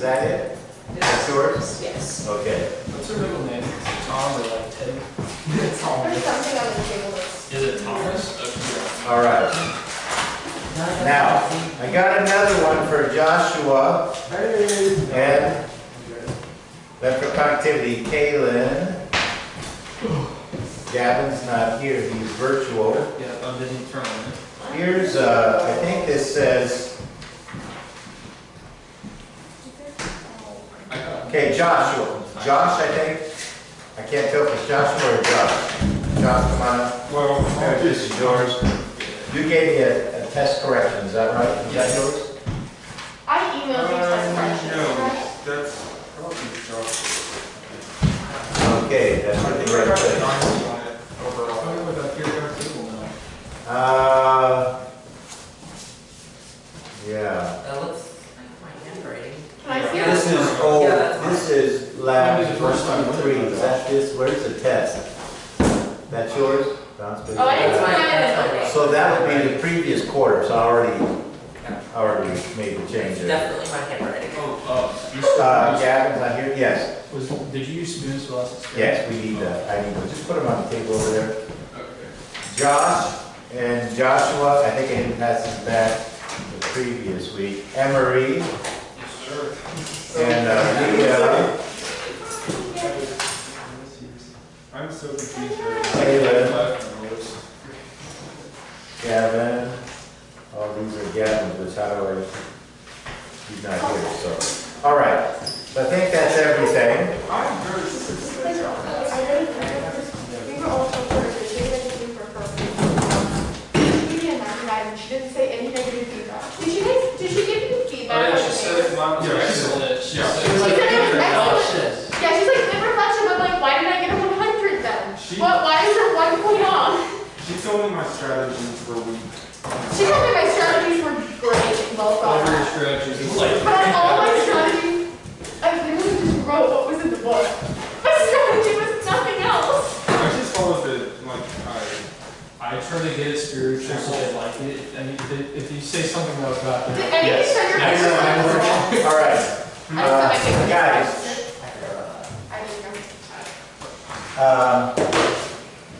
Is that it? That's yours? Yes. Okay. What's her middle name? Is it Tom or like Ted? It's all. There's something on the table that's. Is it Thomas? Okay. All right. Now, I got another one for Joshua and then for connectivity, Kalen. Gavin's not here, he's virtual. Yeah, I didn't turn it. Here's, uh, I think this says, I got it. Okay, Joshua. Josh, I think. I can't tell if it's Joshua or Josh. Josh, come on up. Well, There, This is yours. You gave me a, a test correction, is that right? Is that Yes. yours? I emailed you test Uh, questions, no, right? that's probably Josh. Okay, that's what the right thing. Oh, yeah, that periodic table now. Uh, yeah. That looks like my handwriting. Can I see Yeah. This is old, Yeah, that's fine. This is lab Maybe the one, first time two, three, is that. that this, where's the test? That's yours? Don's Oh, I didn't That's see my- mine that's in my- the So that would be the previous quarter, so I already, already made the change It's there. definitely my handwriting. Oh, uh, you still- Uh, Gavin's not here, yes, Was, did you use spoons for last yes, we need that, I need to, just put them on the table over there. Okay. Josh and Joshua, I think I didn't pass this back the previous week. Emery Yes, sir. and uh, Leah, I'm so confused. right Taylor. Gavin. Oh, these are Gavin's, which how do I, he's not here, so. All right, so I think that's everything. I'm good. I didn't, we were all so sort of, she didn't anything for her. She didn't have that, and she didn't say any negative feedback. Did she, make- did she give you Oh, feedback? Yeah, she said, mom, Yeah, she excellent. She yeah. said- She said it excellent. Yeah, she's like, good reflection, but like, why did I get a one hundred then? She- What, why is there one point off? She told me my strategies were weak. She told me my strategies were great, and well thought Whatever your strategies, like. But on all my strategies, I literally just wrote what was in the book. My strategy was nothing else. I just followed the, like, I, I try to get it spiritual so they like it. I mean, if, if you say something about God, Did then any of you yes. send your I know, I know. All right, I just thought I'd guys. I forgot about that. I didn't know. Um,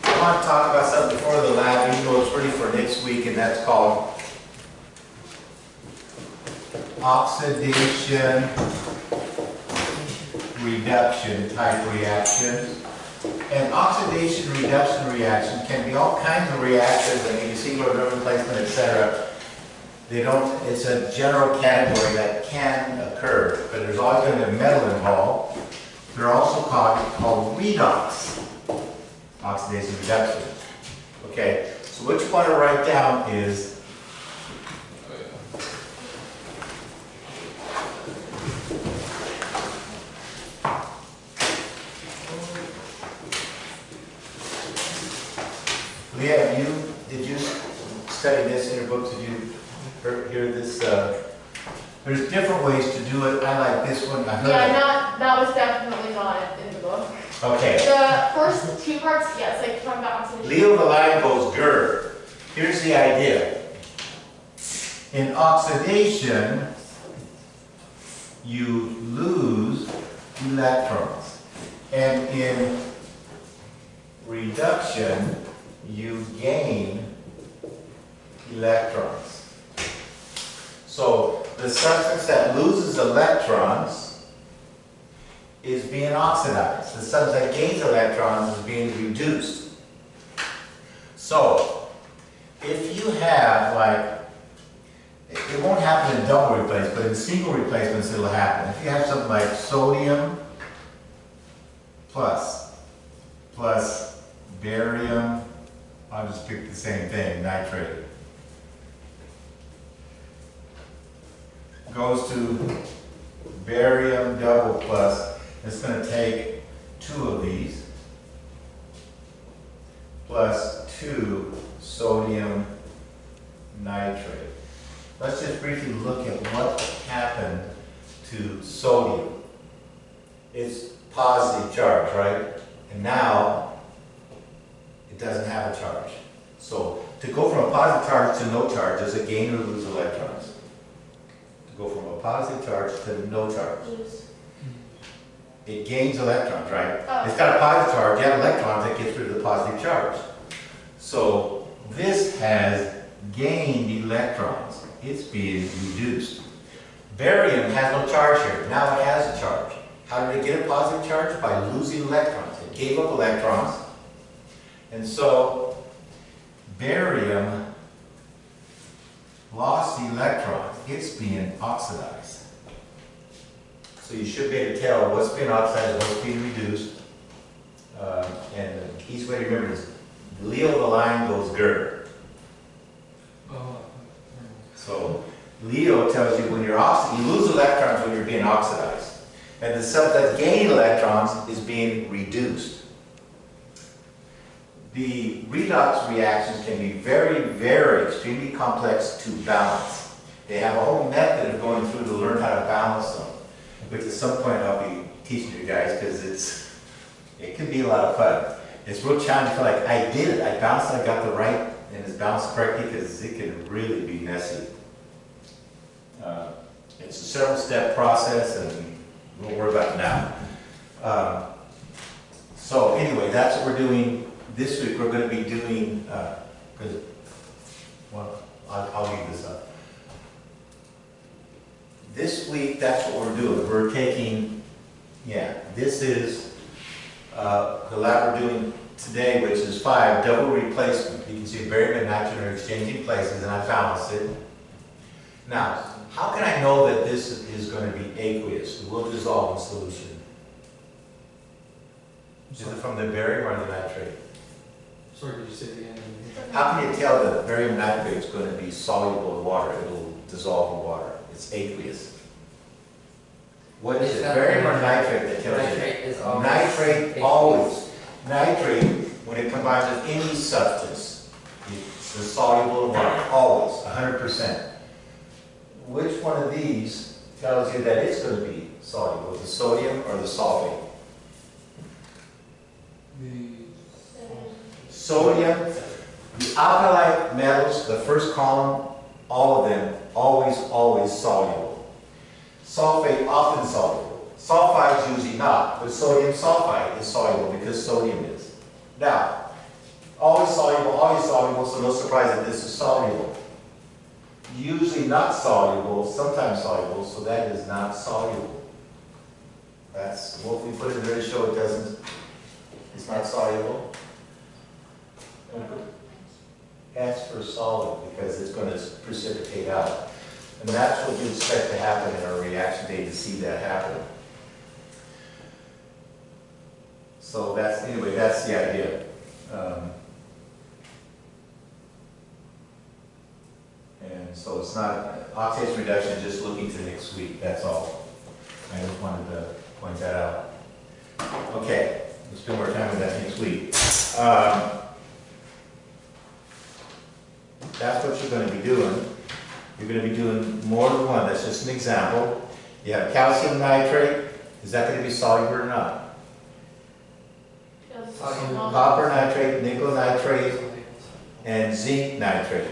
I want to talk about something before the lab, even though it's ready for next week, and that's called oxidation reduction type reactions. And oxidation reduction reaction can be all kinds of reactions, I you see where replacement, et cetera. They don't, it's a general category that can occur, but there's always going to be metal involved. They're also called, called redox, oxidation reduction. Okay, so what you want to write down is Leah, you, did you study this in your book? Did you hear this? uh, There's different ways to do it. I like this one. I heard Yeah, it. not, that was definitely not in the book. Okay. The first two parts, yes, like talking about oxidation. Leo the line goes GER. Here's the idea. In oxidation, you lose electrons. And in reduction, you gain electrons. So the substance that loses electrons is being oxidized. The substance that gains electrons is being reduced. So, if you have like, it won't happen in double replacement, but in single replacements it'll happen. If you have something like sodium plus, plus barium, I'll just pick the same thing, nitrate. Goes to barium double plus, it's gonna take two of these, plus two sodium nitrate. Let's just briefly look at what happened to sodium. It's positive charge, right? And now, doesn't have a charge. So, to go from a positive charge to no charge is a gain or lose electrons. To go from a positive charge to no charge. Lose. It gains electrons, right? Oh. It's got a positive charge, you have electrons that gets rid of the positive charge. So this has gained electrons, it's being reduced. Barium has no charge here, now it has a charge. How did it get a positive charge? By losing electrons. It gave up electrons. And so barium lost electrons, it's being oxidized. So you should be able to tell what's being oxidized, what's being reduced. Uh, And the easiest way to remember is Leo the line goes Gerd. So Leo tells you when you're oxi, you lose electrons when you're being oxidized. And the stuff that gain electrons is being reduced. The redox reactions can be very, very extremely complex to balance. They have a whole method of going through to learn how to balance them, which at some point I'll be teaching you guys because it's, it can be a lot of fun. It's real challenging, feel like I did it, I balanced, I got the right, and it's balanced correctly because it can really be messy. Uh, It's a several step process and we won't worry about it now. Um, So anyway, that's what we're doing this week. We're gonna be doing, uh, 'cause- well, I'll, I'll leave this up. This week, that's what we're doing. We're taking, yeah, this is, uh, the lab we're doing today, which is five, double replacement. You can see barium and nitrogen are exchanging places and I balanced it. Now, how can I know that this is going to be aqueous, it will dissolve in solution? Is it from the barium or the nitrate? Sorry, did you say the end? How can you tell that barium nitrate is going to be soluble in water, it'll dissolve in water, it's aqueous? What is it, barium or nitrate that tells you? Nitrate is always. Nitrate aqueous. always, nitrate, when it combines with any substance, it's soluble in water, always, hundred percent. Which one of these tells you that it's gonna be soluble, the sodium or the sulfate? The. Sodium, the alkali metals, the first column, all of them, always, always soluble. Sulfate, often soluble. Sulfide's usually not, but sodium sulfide is soluble because sodium is. Now, always soluble, always soluble, so no surprise that this is soluble. Usually not soluble, sometimes soluble, so that is not soluble. That's what we put in there to show it doesn't, it's not soluble. That's for solid, because it's gonna precipitate out. And that's what you expect to happen in our reaction day, to see that happen. So that's, anyway, that's the idea. Um, And so it's not, oxidation reduction just looking to next week, that's all. I just wanted to point that out. Okay, we'll spend more time with that next week. Um, That's what you're gonna be doing. You're gonna be doing more than one, that's just an example. You have calcium nitrate, is that gonna be soluble or not? Copper nitrate, nickel nitrate, and zinc nitrate.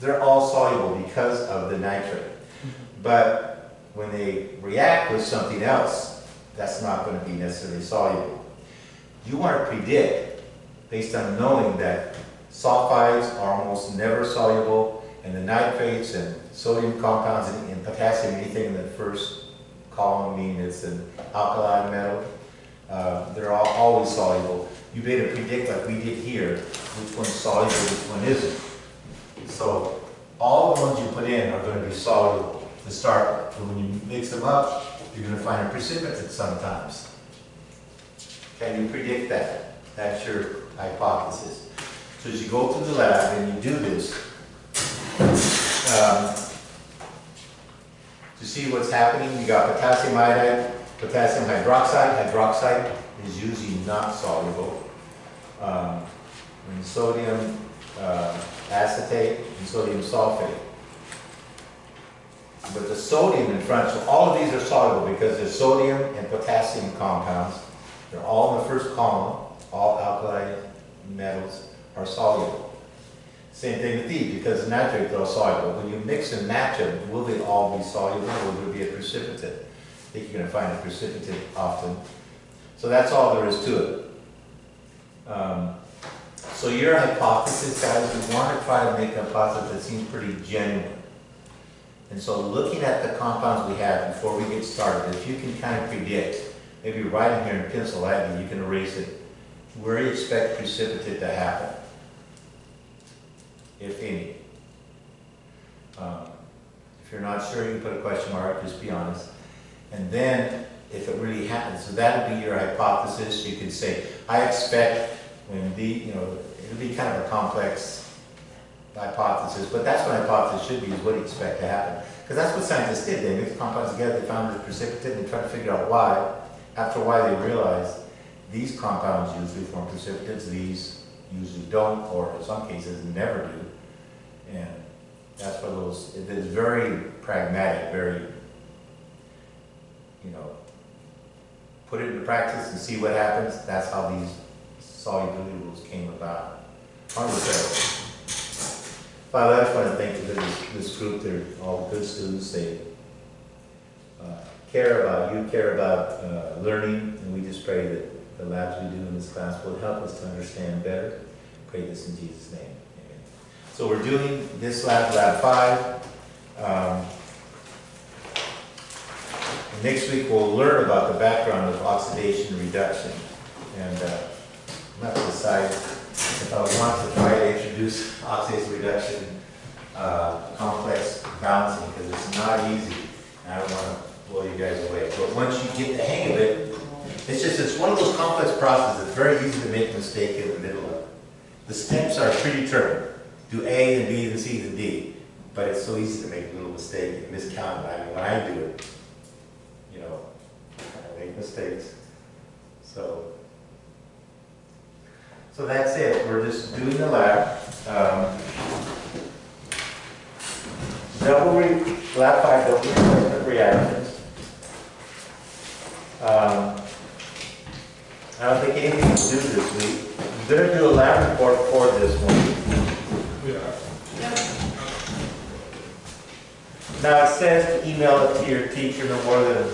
They're all soluble because of the nitrate. Mm-hmm. But when they react with something else, that's not gonna be necessarily soluble. You wanna predict, based on knowing that sulfides are almost never soluble, and the nitrates and sodium compounds and and potassium, anything in the first column, mean it's an alkali metal, uh, they're all always soluble. You better predict like we did here, which one's soluble, which one isn't. So all the ones you put in are gonna be soluble to start with. But when you mix them up, you're gonna find a precipitate sometimes. Can you predict that? That's your hypothesis. So as you go through the lab and you do this, um, to see what's happening, you got potassium iodide, potassium hydroxide, hydroxide is usually not soluble. Um, and sodium uh, acetate and sodium sulfate. But the sodium in front, so all of these are soluble because they're sodium and potassium compounds. They're all in the first column, all alkali metals are soluble. Same thing with these, because they're all soluble. When you mix and match them, will they all be soluble or will there be a precipitate? I think you're gonna find a precipitate often. So that's all there is to it. Um, So your hypothesis, guys, we want to try to make a hypothesis that seems pretty genuine. And so looking at the compounds we have before we get started, if you can kind of predict, maybe right in here in pencil, lightly, you can erase it, where you expect precipitate to happen, if any. Um, If you're not sure, you can put a question mark, just be honest. And then, if it really happens, so that'll be your hypothesis, you can say, I expect when the, you know, it'll be kind of a complex hypothesis, but that's what hypothesis should be, is what you expect to happen? Because that's what scientists did, they mixed compounds together, they found the precipitate, and they tried to figure out why. After a while, they realized these compounds usually form precipitates, these usually don't, or in some cases, never do. And that's what those, it is very pragmatic, very, you know, put it into practice and see what happens, that's how these solubility rules came about. Arbitrary. But I just want to thank this, this group, they're all good students, they uh, care about, you care about uh, learning, and we just pray that the labs we do in this class will help us to understand better. Pray this in Jesus' name. So we're doing this lab, lab five. Um, Next week, we'll learn about the background of oxidation reduction. And uh, I'm to decide if I want to try to introduce oxidation reduction uh, complex balancing, because it's not easy. and I don't want to blow you guys away. But once you get the hang of it, it's just, it's one of those complex processes, it's very easy to make a mistake in the middle of. The steps are predetermined. Do A and B and C and D. But it's so easy to make a little mistake and miscount. I mean, when I do it, you know, I make mistakes. So, so that's it. We're just doing the lab. Um, Double re, lab five, double replacement reactions. Um, I don't think anything to do this week. I'm gonna do a lab report for this one. Now, it says to email it to your teacher no more than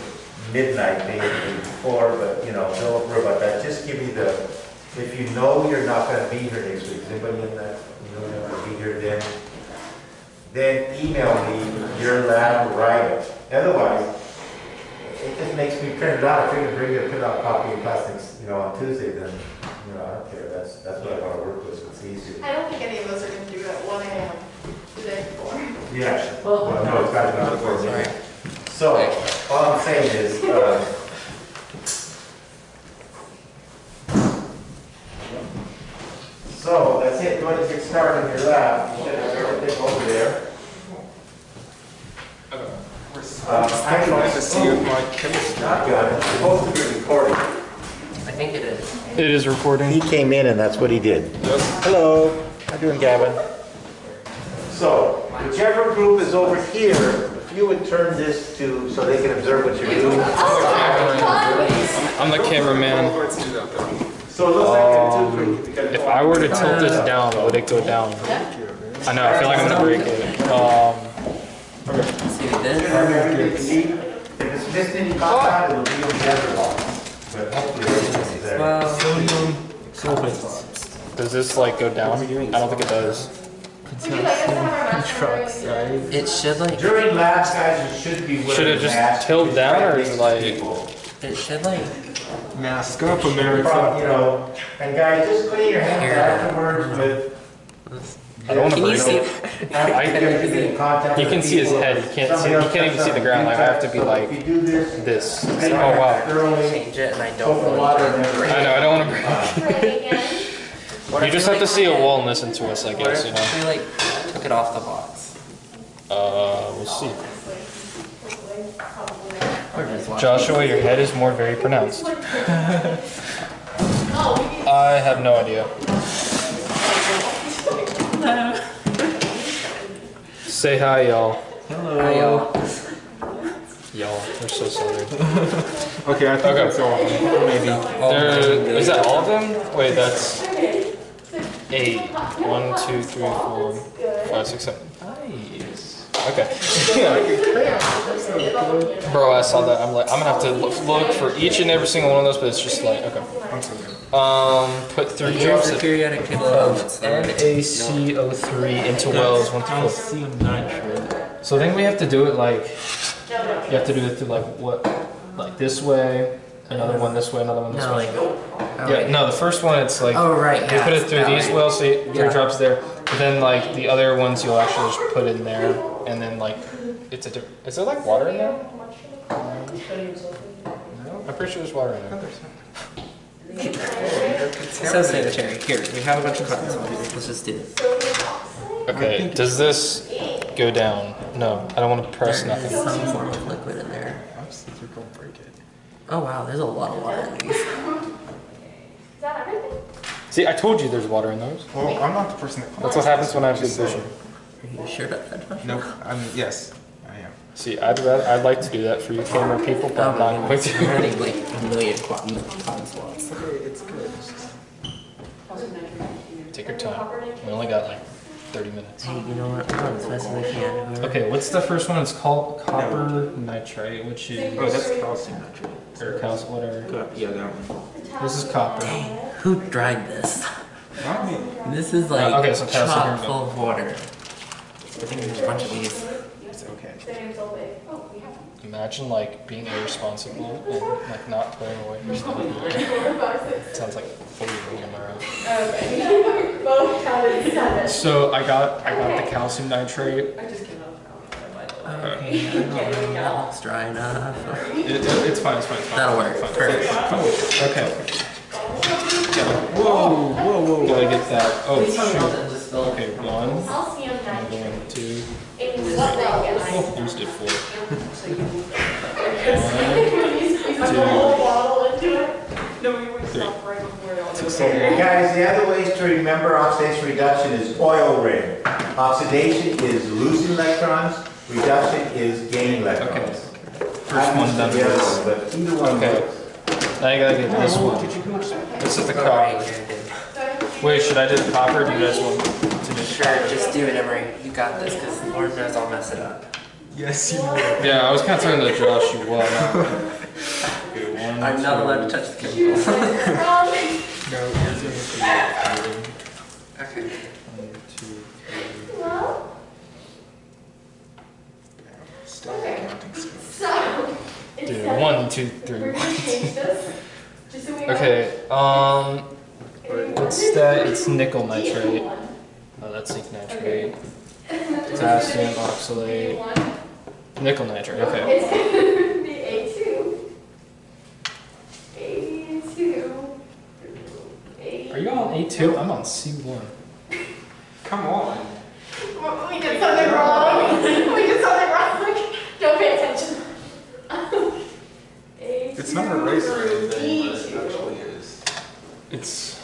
midnight, maybe before, but, you know, don't worry about that. Just give me the, if you know you're not gonna be here next week, is anybody in that, you know you're not gonna be here then? Then email me your lab write-up. Otherwise, it just makes me print it out. If you're gonna bring a print out copy in plastics, you know, on Tuesday, then, you know, I don't care. That's, that's what I wanna work with, it's easier. I don't think any of us are gonna do it at one AM the day before. Yeah. Well, Well, no, it's got to be before midnight. So, all I'm saying is, uh, so that's it, go ahead and get started in your lab, you should have everything over there. Uh, I'm trying to see if my chemistry. not good, supposed to be recorded. I think it is. It is recording. He came in and that's what he did. Yes. Hello, how you doing, Gavin? So, whichever group is over here, if you would turn this to, so they can observe what you're doing. I'm the cameraman. Let's do that then. So it looks like a two, three. If I were to tilt this down, would it go down? I know, I feel like I'm gonna break it. Um, See what this? Everything you need. If it's missing any compound, it'll be on the other box. But hopefully everything's there. Well, does this like go down? I don't think it does. Would you like us to have our master during it should like, During labs, guys, you should be wearing Should it just tilt down, or is it like- people. it should like, Mask up, America. You know, and guys, just clean your hands afterwards with. I don't wanna can you break see? it. After I- you get in contact You can see his head, you can't see- you can't even see the ground, like, I have to be like If you do this, This. Oh wow. Change it and I don't and want water and to. everything. I know, I don't wanna break Try again. What You if just we, have to like, see a put it- wall and listen to us, I What guess, if you know? we like took it off the box? Uh, we'll see. Hopefully, probably not. Or just watch Joshua, your head is more very pronounced. No, we need I have no idea. Say hi, y'all. Hi, y'all. Y'all, we're so sorry. Okay, I think Okay. that's all. Maybe. There, is that all of them? Wait, that's, eight. One, two, three, four, five, six, seven. Nice. Okay. Bro, I saw that. I'm like, I'm gonna have to look, look for each and every single one of those, but it's just like, okay. Um, put three drops of periodic table of NaCO3 into wells one through four. calcium nitrate. So I think we have to do it like, you have to do it through like what, like this way, another one this way, another one this No, way. like. oh, Yeah, wait. no, the first one it's like Oh, right. you yeah, put it through that these way. wells, so you, three Yeah. drops there. But then like the other ones you'll actually just put in there, and then like it's a different. Is there like water in there? I'm pretty sure there's water in there. So sanitary. Here, we have a bunch of cards. Let's just do it. Okay, does this go down? No, I don't want to press There is nothing. some form of liquid in there. You're gonna break it. Oh wow, there's a lot of water in these. Is that everything? See, I told you there's water in those. Well, I'm not the person that. That's what happens when I have big vision. Are you sure about that? Josh? No, I'm, yes, I am. See, I'd rather, I'd like to do that for you camera people, but I'm Oh not going to. I'm running like a million quantum time slots. Okay, it's good. Take your time. We only got like 30 minutes. Hey, you know what? We're on as fast as we can. Okay, what's the first one? It's called copper nitrate, which is Oh, that's calcium nitrate. or calcium, whatever. Yeah, that one. This is copper. Who dried this? Not me. This is like Uh, okay, so calcium, chock here we go. full of water. I think there's a bunch of these. It's okay. Their all big. Oh, we have Imagine like being irresponsible and like not throwing away your stuff. four, five, six. Sounds like fully ringing around. Okay. Both counted seven. So I got I got the calcium nitrate. I just came out of uh, Okay, I don't know. That dry enough. It, it- it's fine. It's fine. It's fine. That'll work. Fine. Perfect. Okay. Whoa, whoa, whoa! Gotta get that. Oh Please tell me shoot. that just fell. Okay, one. I'll see him next. going two. Used it four. He's put a whole bottle into it. No, we would Three. stop right it all. Guys, the other ways to remember oxidation reduction is oil rig. Oxidation is losing electrons, reduction is gaining electrons. Okay. First one done. The other one, But either one Okay. works. Now you gotta get this one. This is the copper. Wait, should I do the copper? Do you guys want? Sure, just do it, Emery. You got this, because Lord knows I'll mess it up. Yes, you know. Yeah, I was kind of talking to Josh. You what? Okay, one, I'm not two, allowed to touch the chemical. No, yours is okay. one, two, three. Well, still counting stuff. so. Dude, seven. one, We're gonna change this. Just so we know. Okay, um, what's that? It's nickel nitrate. One. That's zinc nitrate. Potassium oxalate. Nickel nitrate. Okay. It's gonna be A two. A two. A. Are you on A two? I'm on C one. Come on. We did something wrong. We did something wrong. Don't pay attention. A It's not a race or two, anything, but it two. actually is. It's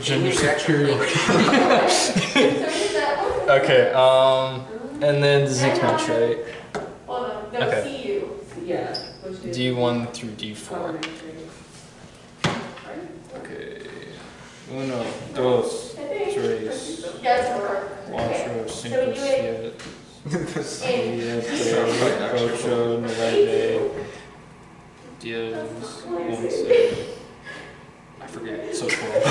gender superiority. So is that one? Okay, um, and then zinc nitrate. Oh, no, no, Okay. CU. Yeah. which is D one through D four. elementary. Okay. Uno, dos, I think. tres, Yes, we're. cuatro, So cinco, we do it siete, in. siete, ocho, nueve, diez, once. I forget. So twelve.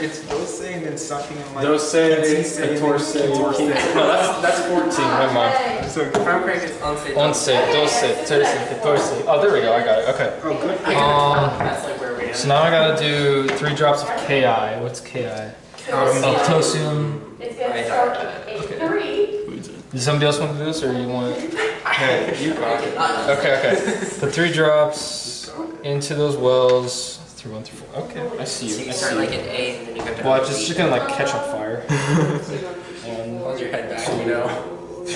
It's those saying and something in like. Doce, catorce, quince. No, that's that's fourteen. Never mind. Okay. So, If I'm correct, it's unsafe. Once, doce, trece, catorce. Oh, there we go. I got it. Okay. oh, good. Um. That's like where we So now I gotta do three drops of KI. What's KI? Oh, Potassium. It's gonna I start got three. Does somebody else want to do this, or you want? Hey, you got it. Okay, okay. The three drops into those wells through one through four. Okay, I see So you. you I start see like you. at A and then you go down Well, it's just, just gonna like catch on fire. Hold your head back, you know. the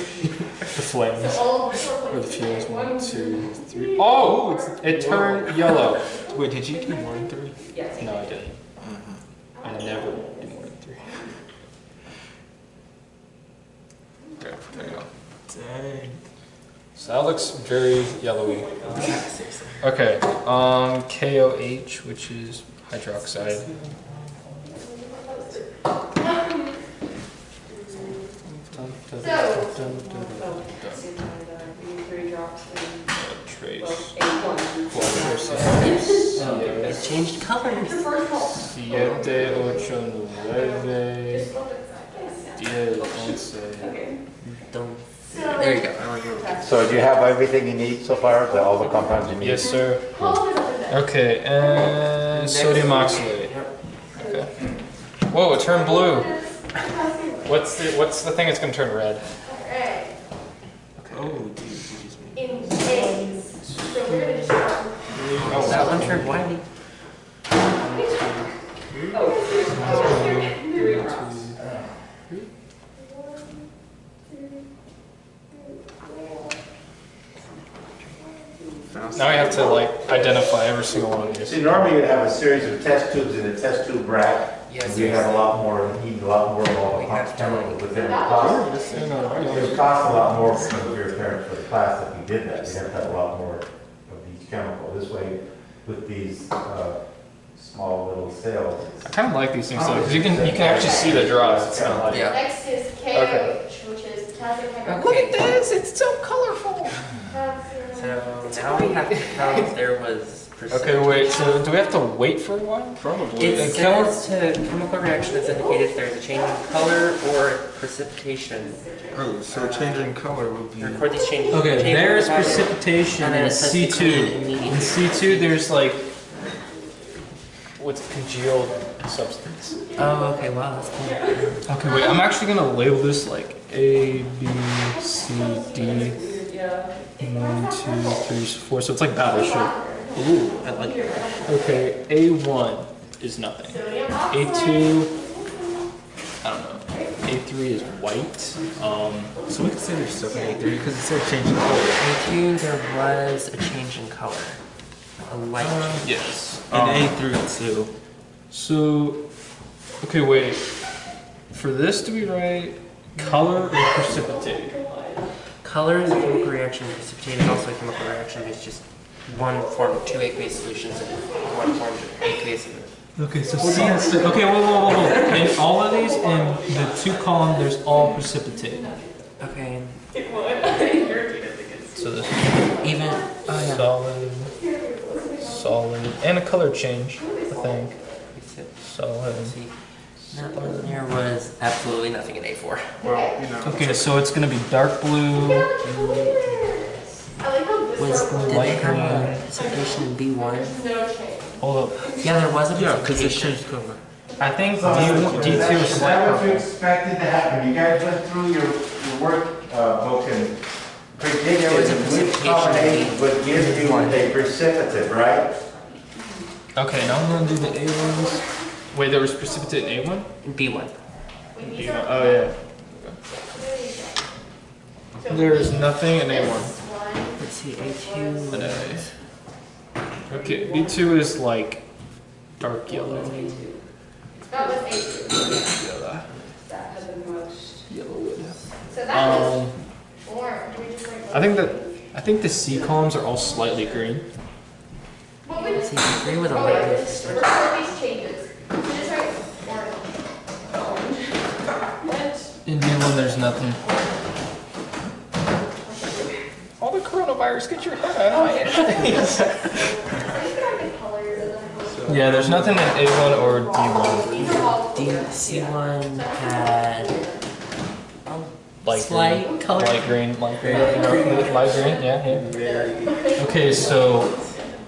flames. So Or the fuse. One, two, three. Oh, it's, it turned yellow. Wait, did you do more than three? Yes. No, I didn't. I never do more than three. Okay, there you go. Dang. So that looks very yellowy. Okay, um, KOH, which is hydroxide. So, It changed colors. Siete, ocho, nueve, diez, once. Don't. So. There you go. I like it. So do you have everything you need so far, the- all the compounds you need? Yes, sir. Hold it up in there. Okay, and sodium oxalate. Okay. Whoa, it turned blue. What's the what's the thing that's gonna turn red? Alright, Oh, dude, you just made. in A's. So we're gonna just. Oh, That one turned white. Now we have to like identify every single one of these. See, normally you'd have a series of test tubes in a test tube rack. Yes, and You have a lot more, need a lot more of all the We have to- chemicals within the cost. It would cost a lot more for your parents for the class if you did that. You have to have a lot more of each chemical. This way, with these, uh, small little cells. I kind of like these things though, because you can you can actually see the dry. It's kind of like. Yeah. Next is KOH, which is potassium hydroxide. Look at this! It's so colorful. So now we have to tell if there was Okay, wait. So do we have to wait for a while? Probably. It And says to chemical reaction that's indicated if there is a change in color or precipitation. Oh, so changing color would be. Record these changes. in the Okay, there's precipitation in C two. In. C two, there's like what's congealed substance. Oh, okay. Wow, that's cool. Okay, wait. I'm actually gonna label this like A, B, C, D. One, two, three, four. So it's like battleship. Ooh, I like it. Okay, A one is nothing. A2, I don't know. A three is white. Um, So we could say there's stuff in A3 because it said changing color. A2, there was a change in color. A light change. yes. In Um, A3 too. So, okay, wait. For this, to be right, color or precipitate? Color is a chemical reaction. Precipitate is also a chemical reaction. It's just one form of two aqueous solutions and one form of aqueous. Okay, so C instead. Okay, whoa, whoa, whoa, whoa. In all of these, in the two column, there's all precipitate. Okay. So this is Even. Oh yeah. solid, solid, and a color change, I think. Precipitate. Solid. See, that one there was absolutely nothing in A4. Well, you know. Okay, so it's gonna be dark blue. I like how this Was one did they Light have green. precipitation in B1? There's. Hold up. Yeah, there was a Yeah, because it precipitation. changed color. I think D, D2 is That slight was purple. expected to happen. You guys went through your, your work, uh, book and predicted There was a which precipitation combination would give you a precipitate, right? Okay, now I'm gonna do the A ones. Wait, there was precipitate in A1? B1. We need some- Oh, yeah. So There is nothing in A1. Let's see, A2. An A. Okay, B2 is like dark yellow. That was A two. Yellow. That has the most. Yellowwood. So that was Um, orange. We just like. I think that I think the C columns are all slightly green. What would Let's see, B3 with a Oh, wait, light. this- we're starting these changes. So just write orange. Orange. In B1, there's nothing. All the coronavirus, get your head out oh, of my So you can write the colors and then. Yeah, there's nothing in A1 or D1. These are all. D, C1 had Light slight green. color. Light green, light green, no, light green, yeah, yeah. Okay, so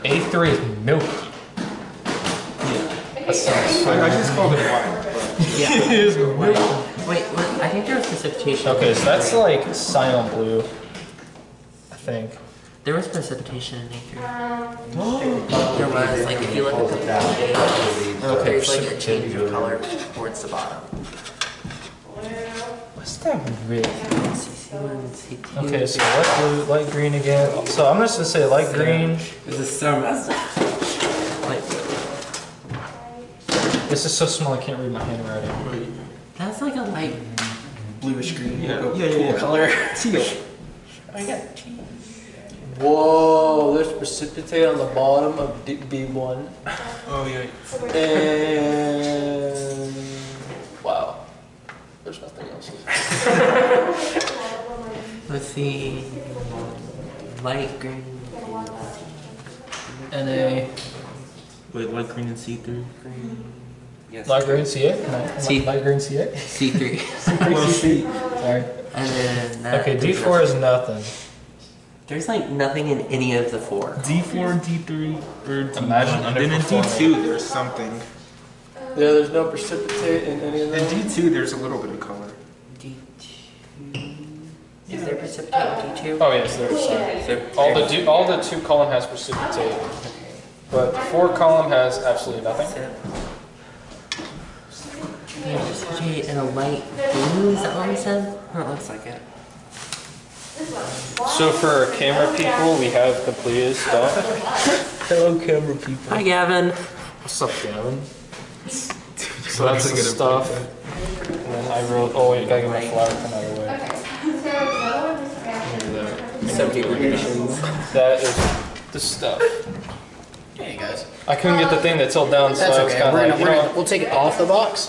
A3 is milky. Okay, sounds so- I, I just called it white. Yeah. It is milky. Wait, what, I think there was precipitation. Okay, so that's like cyan blue. I think. There was precipitation in A3. Um, There was, like, if you look at the page, Okay, there's like a change of color towards the bottom. What's that red? Okay, so light blue, light green again. So I'm just gonna say light green. This is so messed up. Light blue. This is so small I can't read my handwriting. That's like a light bluish green. Yeah, yeah, yeah. yeah. color. Teal. I got T. Whoa, there's precipitate on the bottom of D- B1. Oh yeah. And wow, there's nothing else. Let's see. Light green. NA. Wait, light green and see-through? Yes. Light green C8? Can Light green C8? C3. Well, see. Sorry. And then that Okay, D4 is nothing. There's like nothing in any of the four. D4, D3, or D1. Imagine then in. D2, there's something. Yeah, there's no precipitate in any of them. In. D2, there's a little bit of color. D2. Is there precipitate in D2? Oh yes, there's. Sorry. All the do, all the two column has precipitate, but the four column has absolutely nothing. So, and a light blue. Is that what we said? Huh, it looks like it. So for our camera people, we have completed stuff. Hello, camera people. Hi, Gavin. What's up, Gavin? So that's the stuff. And then I wrote. Oh wait, gotta give him a flower from out of the way. Okay, so another one is reaction. Maybe that. Subject gradations. That is the stuff. Hey guys. I couldn't get the thing that's tilted down, so That's I was okay. kind We're of gonna, like, you we're know. gonna, we'll take it off the box,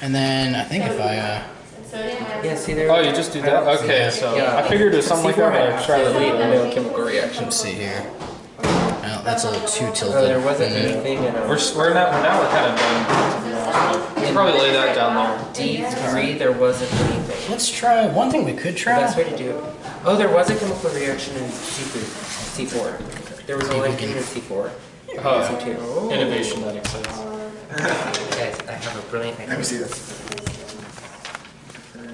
and then I think if I uh, Yeah, see there. Oh, you just do that? Okay, so I figured it was something like that, but I tried to leave it. chemical reaction. Let's see here. No, that's a little too tilted. Oh, there wasn't Mm. anything in We're, a s- we're now, now we're kind of done. We should probably lay that down there. D3. There wasn't anything. Let's try one thing we could The best way to do it. Oh, there was a chemical reaction in C3, C4. There was a light green in C4. Oh, C2. innovation that excites. Guys, I have a brilliant idea. Let me see this.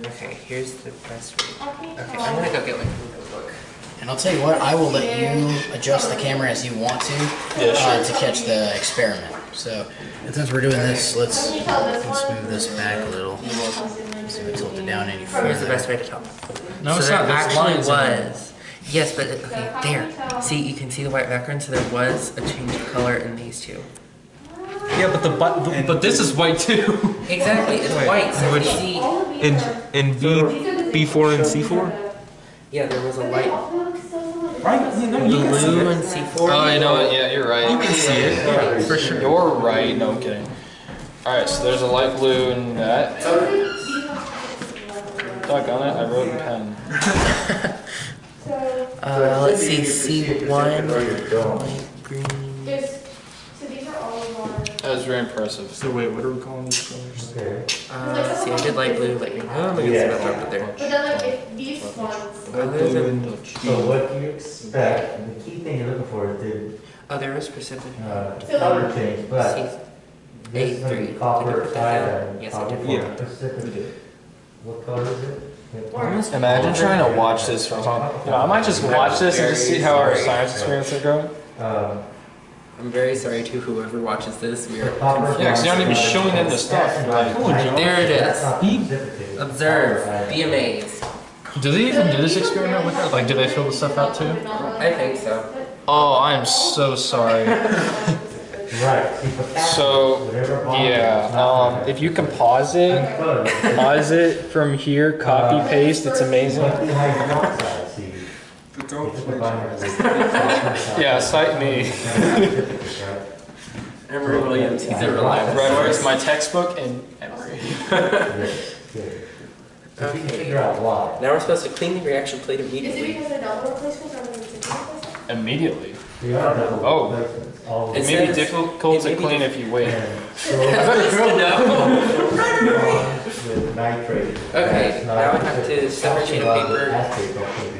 Okay, here's the best way. Okay, I'm gonna go get like a notebook. And I'll tell you what, I will let you adjust the camera as you want to Yeah, sure. uh, to catch the experiment. So, and since we're doing this, let's, let's move this back a little. See if we tilt it down any further. Here's the best way to tell. No, so it's there not. There's actually lines in there. was. Yes, but okay, there. See, you can see the white background, so there was a change of color in these two. Yeah, but the, but, the, but this is white too. Exactly, it's white, so which- see. In, in B, B4 and C4? Yeah, there was a light Right, you know, you can see blue it. in C4. Oh, I know what? Yeah, you're right. You can see it. For sure. You're right. No, I'm kidding. All right, so there's a light blue in that. Doggone it, I wrote in pen. Uh, let's see, C1, light green. There's, so these are all of our. That was very impressive. So wait, what are we calling these colors? Uh, see, I did light blue, light green. Oh, maybe it's about up there. But then like if these ones, Other than, So what do you expect, the key thing you're looking for is the, oh, there was precipitate. uh, color change, but See, this is gonna be A3. Copper put that Yes, I copper did. Yeah. precipitate. What color is it? Imagine trying to watch this from home. You know, I might just watch this and just see how our science experience is going. Um, I'm very sorry to whoever watches this. We are copper Yeah, 'cause you're not even showing them the stuff. Like, not- There it that's is. Observe. Be amazed. Do they even do this experiment with it? Like, do they fill the stuff out too? I think so. Oh, I am so sorry. Right. So, yeah, um, if you can pause it, pause it from here, copy, paste, it's amazing. Monthly hydroxide, see. But don't It's a play binder. Yeah, cite me. Emory Williams, he's a reliable Reference my textbook and Emory. If you can figure out why. Now we're supposed to clean the reaction plate is it immediately. because of double replacements or because it's a replacement? Immediately. They are double Oh. replacements, all of It them. may be says- difficult it may to be clean if you wait. And so no. with nitrate. Okay, that's now not I have to separate sheet of calcium paper. acetate don't contain precipitable.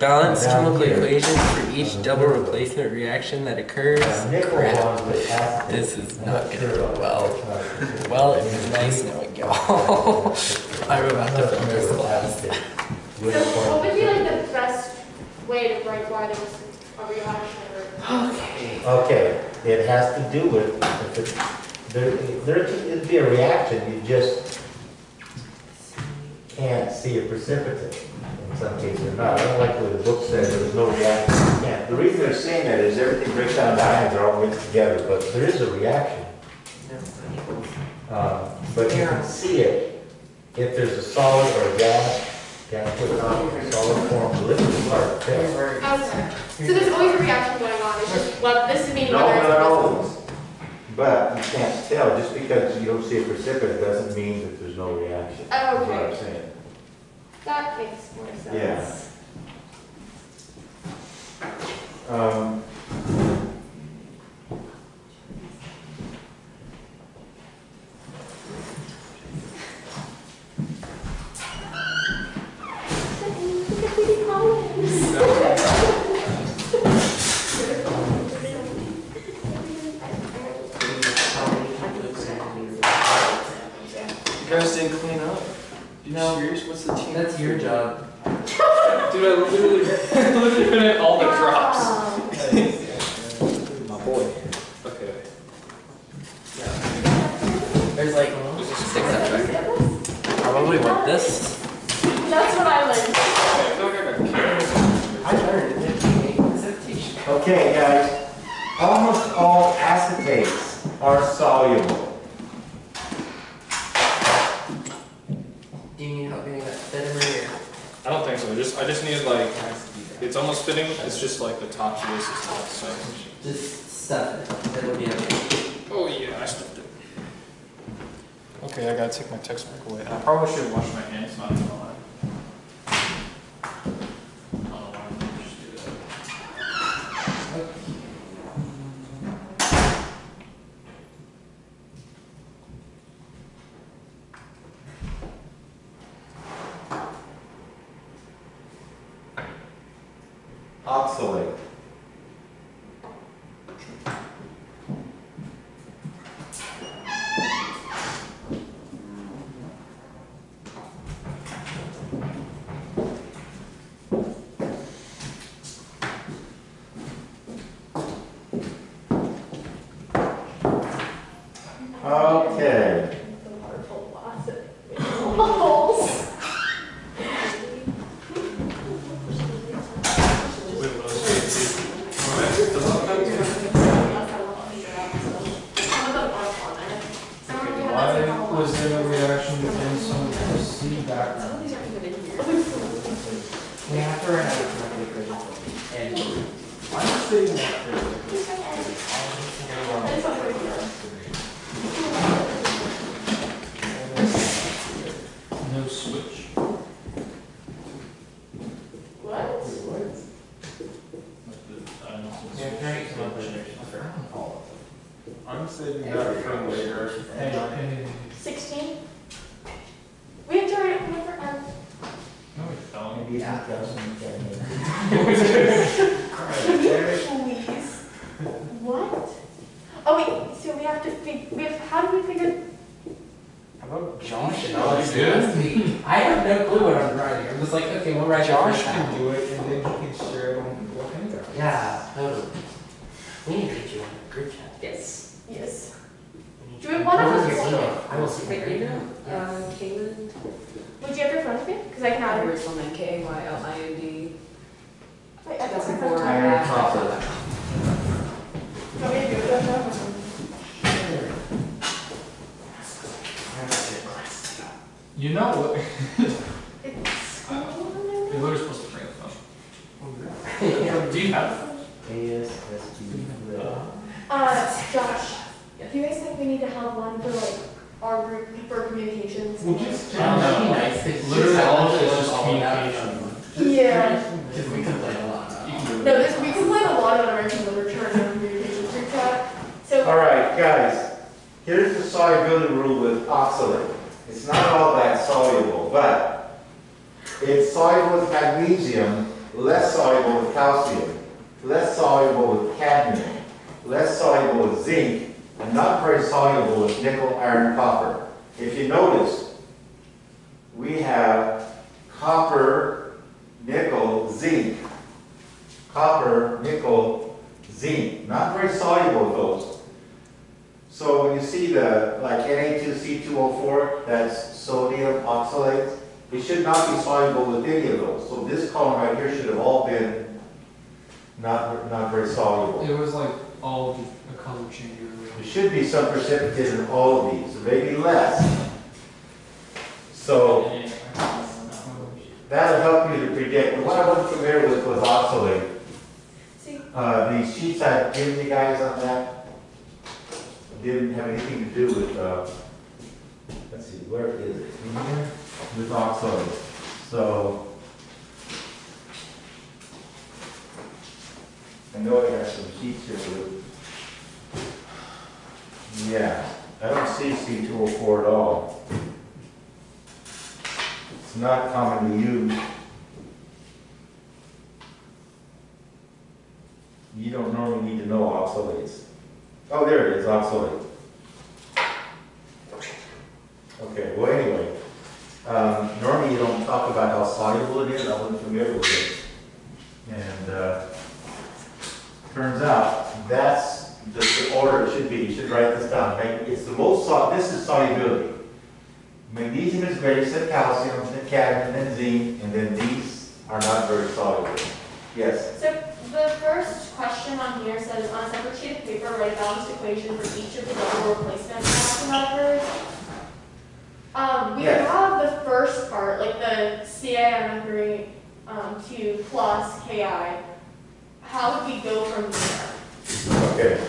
Balanced Down chemical here. equations for each double replacement reaction that occurs. Crap. bonds with acetate. This is not gonna Zero. go well. It's. Well, it was nice knowing y'all. I'm about to film this class. With So what would be like the best way to write why there was a reaction? Okay. Okay, it has to do with, if it, there, there, it'd be a reaction, you just can't see a precipitate in some cases or not. I don't like what the book says, there's no reaction, you can't. The reason they're saying that is everything breaks down to ions, they're all mixed together, but there is a reaction. Uh, But you can see it if there's a solid or a gas, gas put on a solid form, liquid is hard. Okay. So there's always a reaction going on, it's just, well, this is meaning No, whether it's. not reversible. always. But you can't tell, just because you don't see a precipitate doesn't mean that there's no reaction. Oh, Is what I'm okay. saying. That makes more sense. Yeah. Um, Look at pretty colors. You guys didn't clean up. You No. serious? What's the team? That's your job. Dude, I literally, literally put in all the drops. My boy. Okay. There's like six of them. Probably what this. That's what I learned. I feel like I got carrots. I learned it. Okay, guys, almost all acetates are soluble. Do you need help getting that fit in my ear? I don't think so. Just I just need like it's almost fitting. It's just like the top of this is not so. Just stuff it. It'll be okay. Oh yeah, I stuffed it. Okay, I gotta take my textbook away. I probably should have washed my hands. Not gonna lie. All right, guys, here's the solubility rule with oxalate. It's not all that soluble, but it's soluble with magnesium, less soluble with calcium, less soluble with cadmium, less soluble with zinc, and not very soluble with nickel, iron, copper. If you notice, we have copper, nickel, zinc, copper, nickel, zinc, not very soluble those. So when you see the, like Na2C2O4, that's sodium oxalate, it should not be soluble with any of those. So this column right here should have all been not, not very soluble. It was like all the color change. There should be some precipitate in all of these, maybe less. So that'll help you to predict. What I wasn't familiar with was oxalate. see, Uh, the sheets I've given you guys on that didn't have anything to do with, uh, let's see, where is it? In here? With oxalate. So. I know I got some sheets here with. Yeah, I don't see C two oh four at all. It's not commonly used. You don't normally need to know oxalates. Oh, there it is, oxalate. Okay, well, anyway, um, normally you don't talk about how soluble it is, I wasn't familiar with it. And, uh, turns out, that's the, order it should be, you should write this down, it's the most sol, this is solubility. Magnesium is greatest at calcium, then cadmium, then zinc, and then these are not very soluble. Yes? So the first question on here says, on a separate sheet of paper, write a balanced equation for each of the double replacement reaction levers. Um, we Yes. have the first part, like the CAM three, um, two plus KI. How would we go from there? Okay.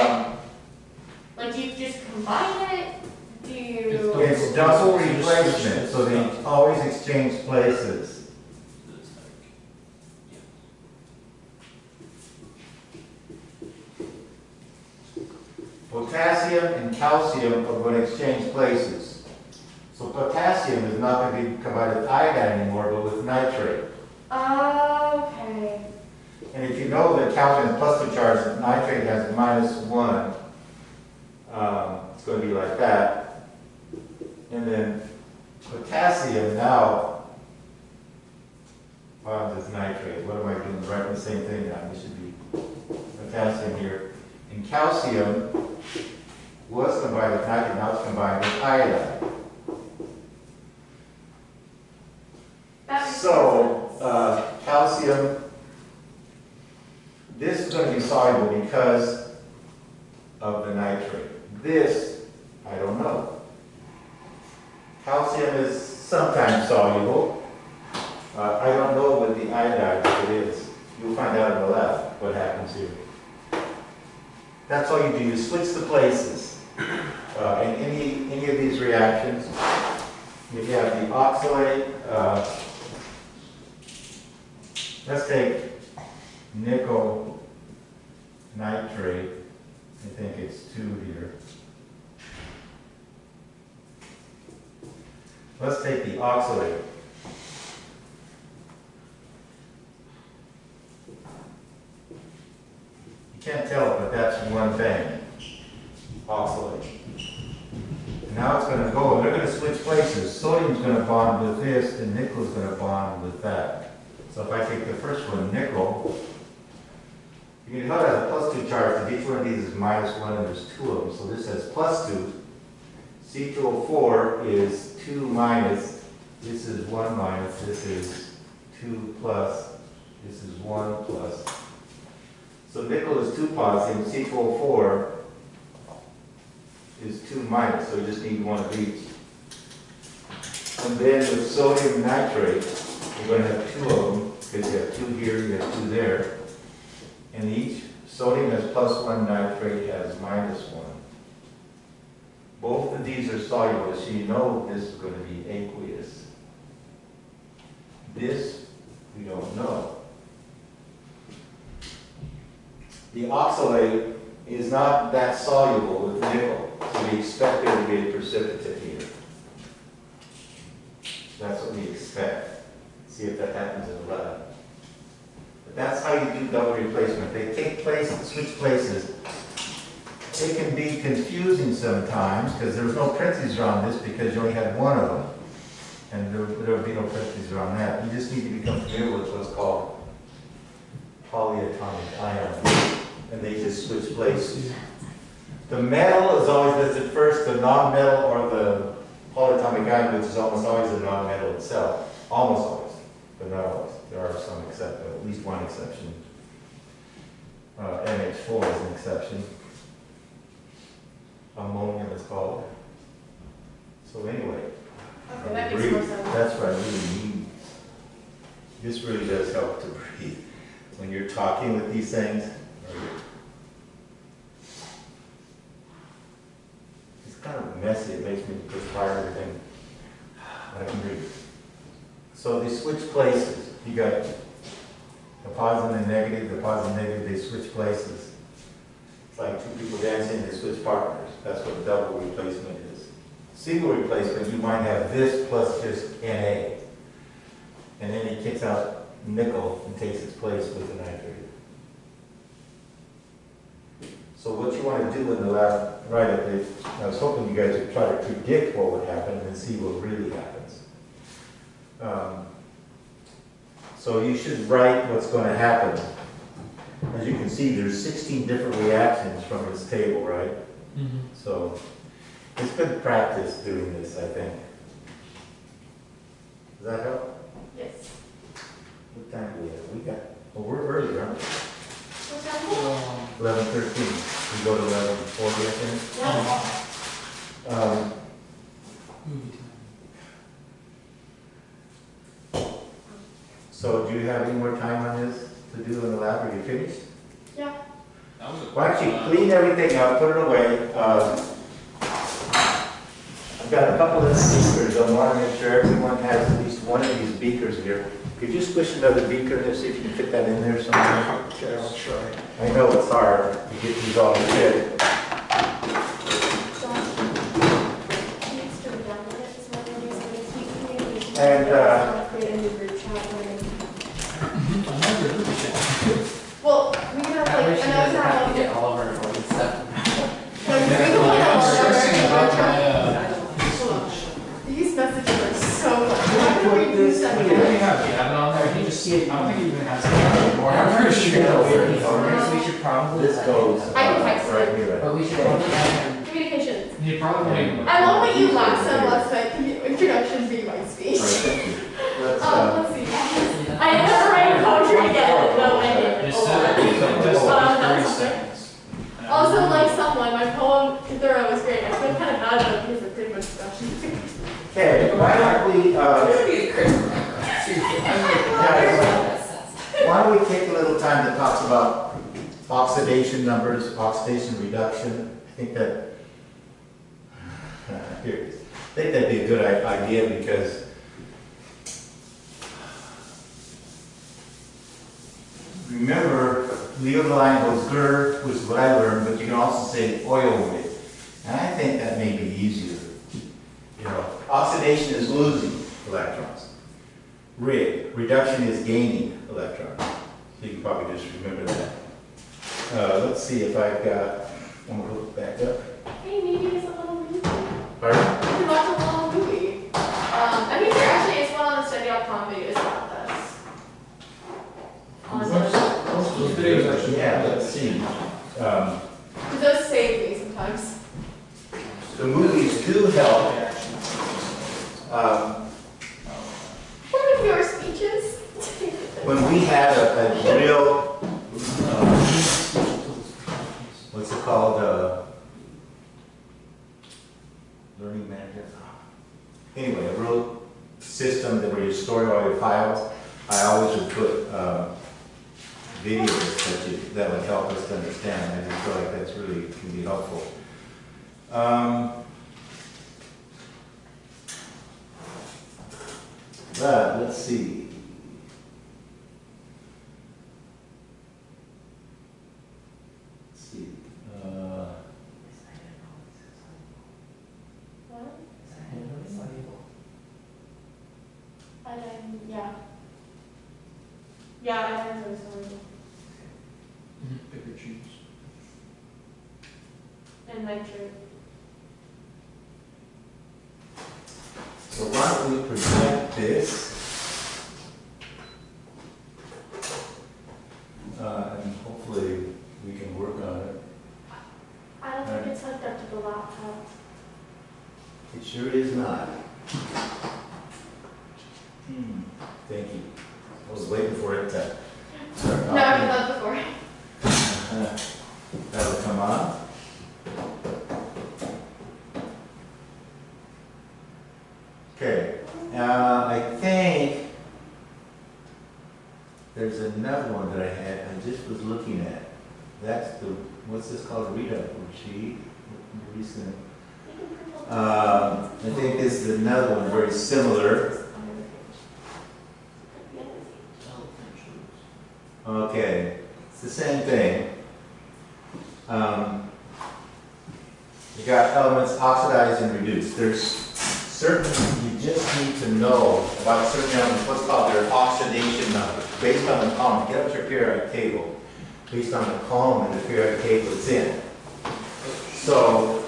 Um, Like, do you just combine it? Do you? It's double replacement, so they always exchange places. Potassium and calcium are going to exchange places. So potassium is not going to be combined with iodine anymore, but with nitrate. Okay. And if you know that calcium is plus two charge, nitrate has minus one, um, it's going to be like that. And then potassium now bonds with nitrate. What am I doing? Writing the same thing now. This should be potassium here. And calcium was combined with nitrate, now it's combined with iodine. So, uh, calcium, this is going to be soluble because of the nitrate. This, I don't know. Calcium is sometimes soluble. Uh, I don't know with the iodide it is. You'll find out in the lab what happens here. That's all you do, you switch the places. Uh, in any, any of these reactions, if you have the oxalate, uh, Let's take nickel nitrate, I think it's two here. Let's take the oxalate. You can't tell but that's one thing, oxalate. Now it's gonna go, and they're gonna switch places, sodium's gonna bond with this, and nickel's gonna bond with that. So if I take the first one, nickel, you can tell it has a plus two charge, because each one of these is minus one, and there's two of them, so this has plus two. C two oh four is two minus, this is one minus, this is two plus, this is one plus. So nickel is two positive, C two oh four is two minus, so you just need one of each. And then with sodium nitrate, you're gonna have two of them, because you have two here, you have two there. And each sodium has plus one, nitrate has minus one. Both of these are soluble, so you know this is gonna be aqueous. This, we don't know. The oxalate is not that soluble with nickel, so we expect there to be a precipitate here. That's what we expect. See if that happens in the lab. But that's how you do double replacement. They take place, switch places. It can be confusing sometimes, because there's no parentheses around this because you only had one of them. And there would be no parentheses around that. You just need to become familiar with what's called polyatomic ion. And they just switch places. The metal is always listed first, the non-metal or the polyatomic ion, which is almost always a non-metal itself. Almost always, but not always. There are some exceptions, at least one exception. Uh, NH4 is an exception. Ammonium is called. So anyway. Okay, that breathe. That's what I really need. This really does help to breathe. When you're talking with these things, or you're- it's kind of messy, it makes me perspire everything. I can read. So they switch places. You got the positive and negative, the positive and negative, they switch places. It's like two people dancing, they switch partners. That's what double replacement is. Single replacement, you might have this plus just NA. And then he kicks out nickel and takes its place with the nitrate. So what you want to do in the last right at the, I was hoping you guys would try to predict what would happen and see what really happens. Um, So you should write what's going to happen. As you can see, there's 16 different reactions from this table, right? So it's good practice doing this, I think. Does that help? Yes. What time do we have? We got, well, we're early, aren't we? What's that? Eleven thirteen. We go to eleven forty, I think. Yeah. Um, So do you have any more time on this to do in the lab? Are you finished? Yeah. That was a Why don't you clean everything up, put it away? Uh, I've got a couple of speakers. I want to make sure everyone has at least one of these beakers here. Could you squish another beaker and see if you can fit that in there somewhere? Okay, I'll try. I know it's hard to get these all to fit. He needs to download it, so when we're using this, he can maybe- And, uh, Create a new group chat where they- Another group chat. Well, we can have That way like, she I know doesn't have to get all of our important stuff. Like, we can put I was all of our stressing about regular my, chat. uh, These messages are so much. How can we use them? I mean, we have Gavin on there, he just, I don't think he even has. I'm pretty sure. So we should probably. This goes uh, I can text right it. here. But we should probably have him. Communications. He probably won't. I love what you last said last night, introduction be my All right, speech. thank you. Let's, Um, uh, let's see. I never write poetry again, no, I didn't. Just, Oh, I just Oh, like that's seconds. Also, like someone, my poem, Thorough was great, I feel kind of bad about it because it's pretty much discussion. Okay, why don't we, uh, why don't we take a little time that talks about oxidation numbers, oxidation reduction? I think that, here. I think that'd be a good idea because remember, Leoline Osgur was what I learned, but you can also say oil rig. And I think that may be easier. You know, oxidation is losing electrons. Rig, reduction is gaining electrons. So you can probably just remember that. Uh, let's see if I've got, I'm gonna look back up. Hey, maybe it's a little movie. Pardon? You can watch a little movie. Um, I mean, there actually is one on the study.com videos about this. On the, Those videos actually. Yeah, let's see. Um, it does save me sometimes. the movies do help. Um, One of your speeches. When we had a, a real, uh, what's it called, uh, learning manager? Anyway, a real system that where you store all your files, I always would put, um, videos that you, that would help us to understand, I just feel like that's really, can be helpful. Um, But, let's see. Let's see, uh, What? I didn't, yeah. Yeah, I didn't know so. Pick or choose. And nitrate. so why don't we present this? Uh, and hopefully we can work on it. I don't think it's hooked up to the laptop. It sure is not. Hmm, thank you. I was waiting for it to No, I've done before. Uh, That'll come on. Okay, uh, I think there's another one that I had, I just was looking at. That's the, what's this called, readout sheet? Recent. Um, I think this is another one very similar. Okay, it's the same thing. Um, You got elements oxidized and reduced. There's certain, you just need to know about certain elements, what's called their oxidation numbers, based on the column. Get up to your periodic table, based on the column and the periodic table it's in. So,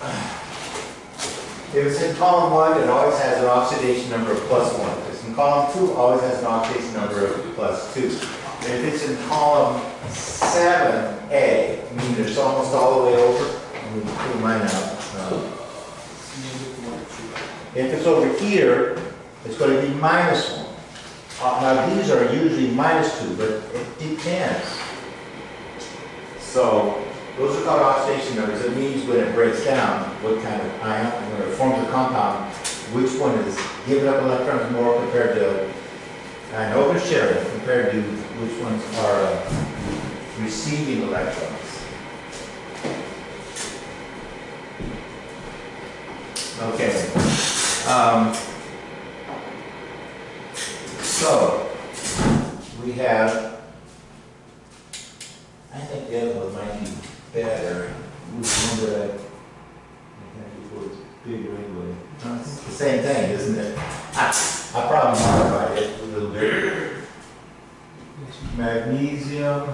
if it's in column one, it always has an oxidation number of plus one. If it's in column two, always has an oxidation number of plus two. And if it's in column seven A, I mean, it's almost all the way over, I'm gonna pull mine out. Uh, If it's over here, it's gonna be minus one. Uh, Now, these are usually minus two, but it depends. So, those are called oxidation numbers. It means when it breaks down, what kind of ion, when it forms a compound, which one is giving up electrons more compared to, I oversharing compared to which ones are uh, receiving electrons. Okay. Um, So, we have, I think the other one might be better. Which one did I? I can't remember it's bigger anyway. It's the same thing, isn't it? I I probably modified it a little bit. Magnesium.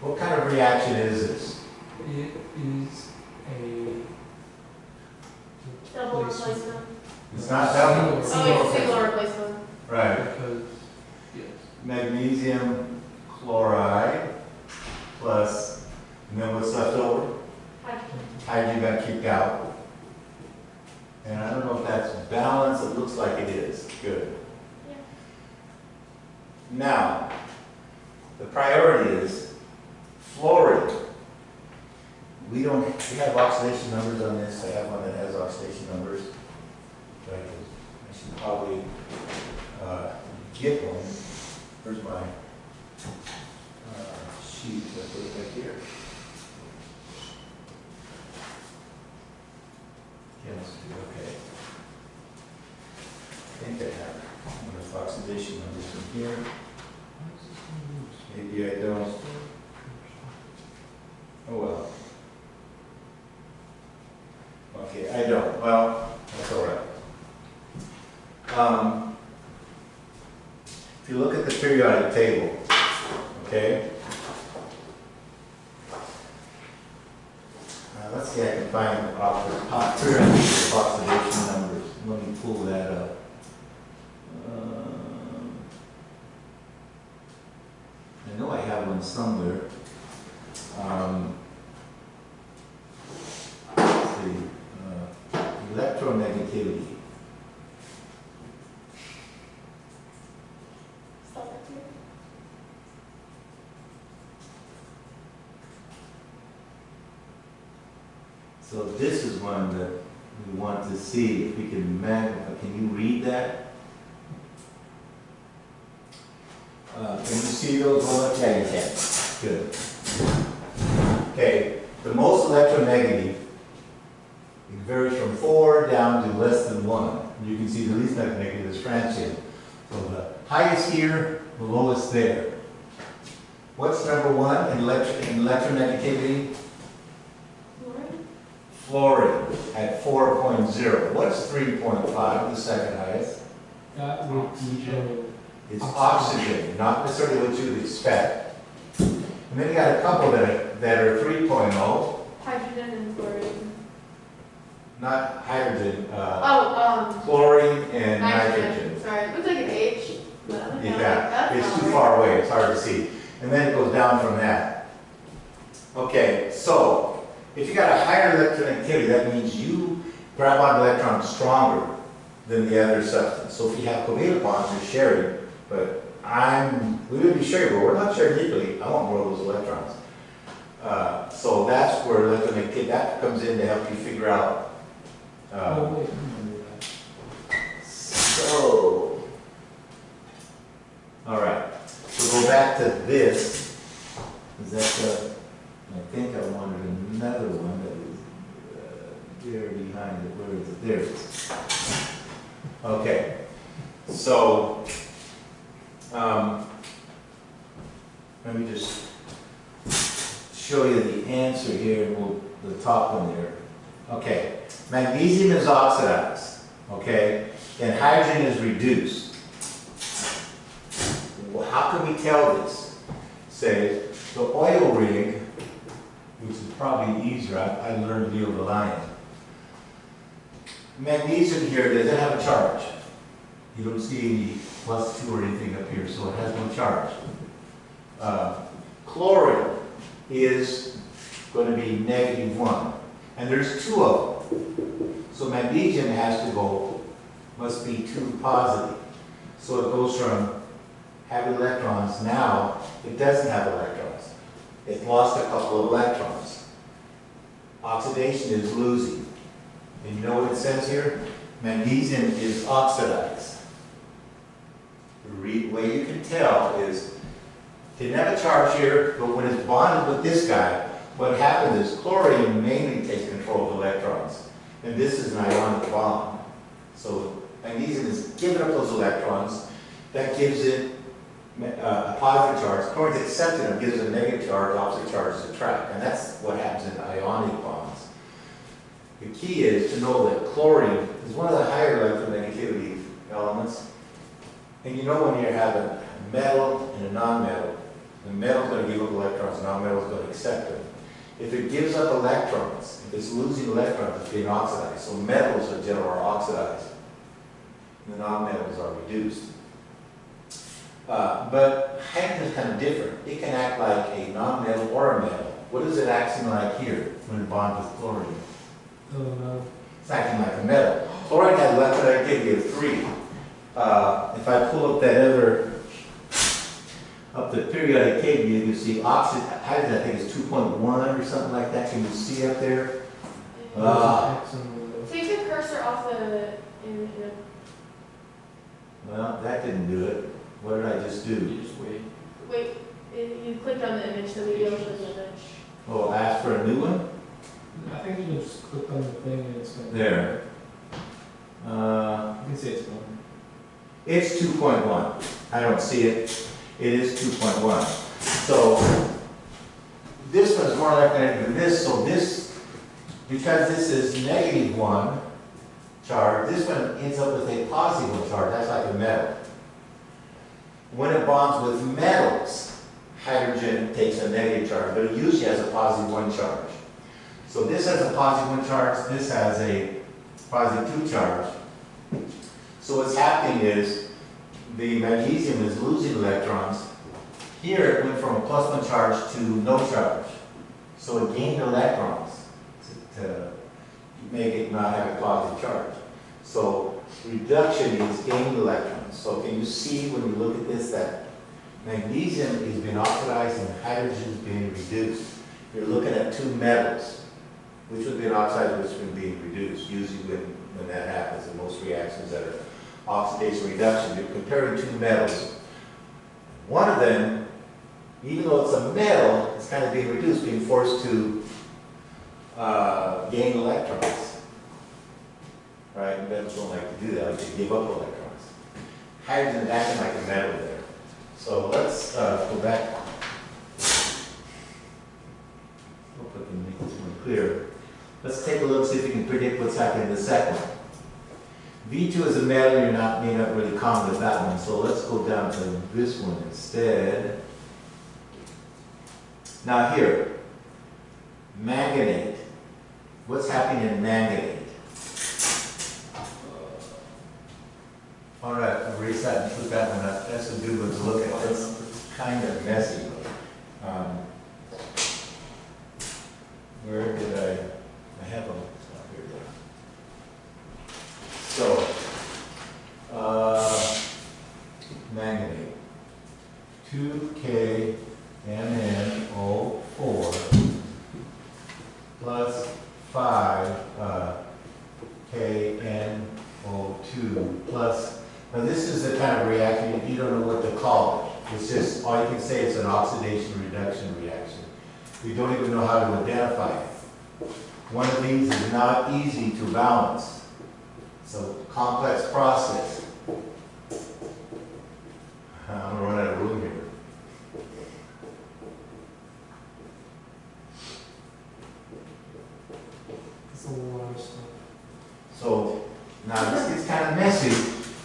What kind of reaction is this? It is a. Double replacement. It's not double? Oh, it's oh, single replacement. Right. Because, yes. Magnesium chloride plus, and then what's left over? Hydrogen. Got kicked out. And I don't know if that's balanced, it looks like it is, good. Yeah. Now, the priority is fluorine. We don't, we have oxidation numbers on this, I have one that has oxidation numbers. But I should probably, uh, get one. Where's my, sheet, I put back here. Chemistry, okay. I think I have one of the oxidation numbers in here. Maybe I don't. Oh, well. Okay, I don't. Well, that's all right. Um, If you look at the periodic table, okay? Uh, let's see, I can find the oxidation numbers. Let me pull that up. Um, I know I have one somewhere. Um, see, uh, electronegativity. Stop right here. So this is one that we want to see if we can magnify. Can you read that? Uh, can you see those bullets? Yeah, you can. Good. Okay, the most electronegative, it varies from four down to less than one. You can see the least electronegative is francium. So the highest here, the lowest there. What's number one in electro, in electronegativity? Fluorine? Fluorine at 4.0. What's three point five, the second highest? That would be the. It's oxygen, not necessarily what you would expect. And then you got a couple that are, that are three oh, Hydrogen and fluorine. not hydrogen, uh, Oh, um, chlorine and nitrogen. nitrogen. Sorry, it looks like an H. but I don't know. Yeah, That's it's too far away, it's hard to see. And then it goes down from that. Okay, so if you got a higher electronegativity, that means you grab on electrons stronger than the other substance. So if you have covalent bonds, you're sharing, but I'm, we would be sharing, but we're not sharing equally. I want more of those electrons. Uh, so that's where electronegativity, that comes in to help you figure out, Oh, uh, wait, I remember that. so, all right, so go back to this. Is that the, I think I wanted another one that was uh, there behind the words. There it is. Okay, so, um, let me just show you the answer here, and we'll, the top one there. Okay, magnesium is oxidized, okay, and hydrogen is reduced. Well, How can we tell this? Say, the oil rig, which is probably easier, I, I learned Leo the Lion. Magnesium here doesn't have a charge. You don't see any plus two or anything up here, so it has no charge. Uh, Chlorine is going to be negative one, and there's two of them. So magnesium has to go, must be two positive. So it goes from having electrons, now it doesn't have electrons. It lost a couple of electrons. Oxidation is losing. And you know what it says here? Magnesium is oxidized. The way you can tell is, didn't have a charge here, but when it's bonded with this guy, what happens is chlorine mainly takes control of electrons. And this is an ionic bond. So magnesium is giving up those electrons, that gives it uh, a positive charge. Chlorine's accepting them, gives a negative charge, opposite charges attract. And that's what happens in ionic bonds. The key is to know that chlorine is one of the higher electronegativity elements. And you know when you have a metal and a non-metal, the metal's going to give up electrons, the non-metal's going to accept them. If it gives up electrons, if it's losing electrons, it's being oxidized. So metals are oxidized. And the non-metals are reduced. Uh, but hydrogen is kind of different. It can act like a non-metal or a metal. What is it acting like here when it bonds with chlorine? Oh. It's acting like a metal. Chlorine has electronegativity of three. Uh, if I pull up that other, up the periodic table, you can see oxygen, hydrogen, I think is two point one or something like that. Can you see up there? Uh, X and the- Take the cursor off the, in, in, well, that didn't do it. What did I just do? You just wait. wait, you clicked on the image, the video shows the image. Oh, ask for a new one? I think you just click on the thing and it's gonna. There. Uh, You can see it's going. It's two point one. I don't see it. It is two point one. So this one's more electronegative than this, so this, because this is negative one charge, this one ends up with a positive one charge. That's like a metal. When it bonds with metals, hydrogen takes a negative charge, but it usually has a positive one charge. So this has a positive one charge, this has a positive two charge. So what's happening is the magnesium is losing electrons. Here it went from a plus one charge to no charge. So it gained electrons to, to make it not have a positive charge. So reduction is gaining electrons. So can you see when you look at this that magnesium is being oxidized and hydrogen is being reduced? You're looking at two metals, which would be an oxide, which would be reduced. Usually when, when that happens in most reactions that are oxidation reduction, you're comparing two metals. One of them, even though it's a metal, it's kind of being reduced, being forced to uh, gain electrons. Right, metals don't like to do that, like they give up electrons. Hydrogen is acting like a metal there. So let's uh, go back. Hope I can make this one clear. Let's take a look, see if we can predict what's happening in the second one. V2 is a metal, you're not, may not really common with that one, so let's go down to this one instead. Now here, manganate. What's happening in manganate? All right, erase that and put that one up. That's a good one to look at. It's kind of messy. Um, Where did I, I have them. Here. So, uh, manganate, two K M O four plus five, uh, K N O two plus, now this is the kind of reaction, you don't know what to call it. It's just, all you can say it's an oxidation reduction reaction. We don't even know how to identify it. One of these is not easy to balance. It's a complex process. I'm gonna run out of room here.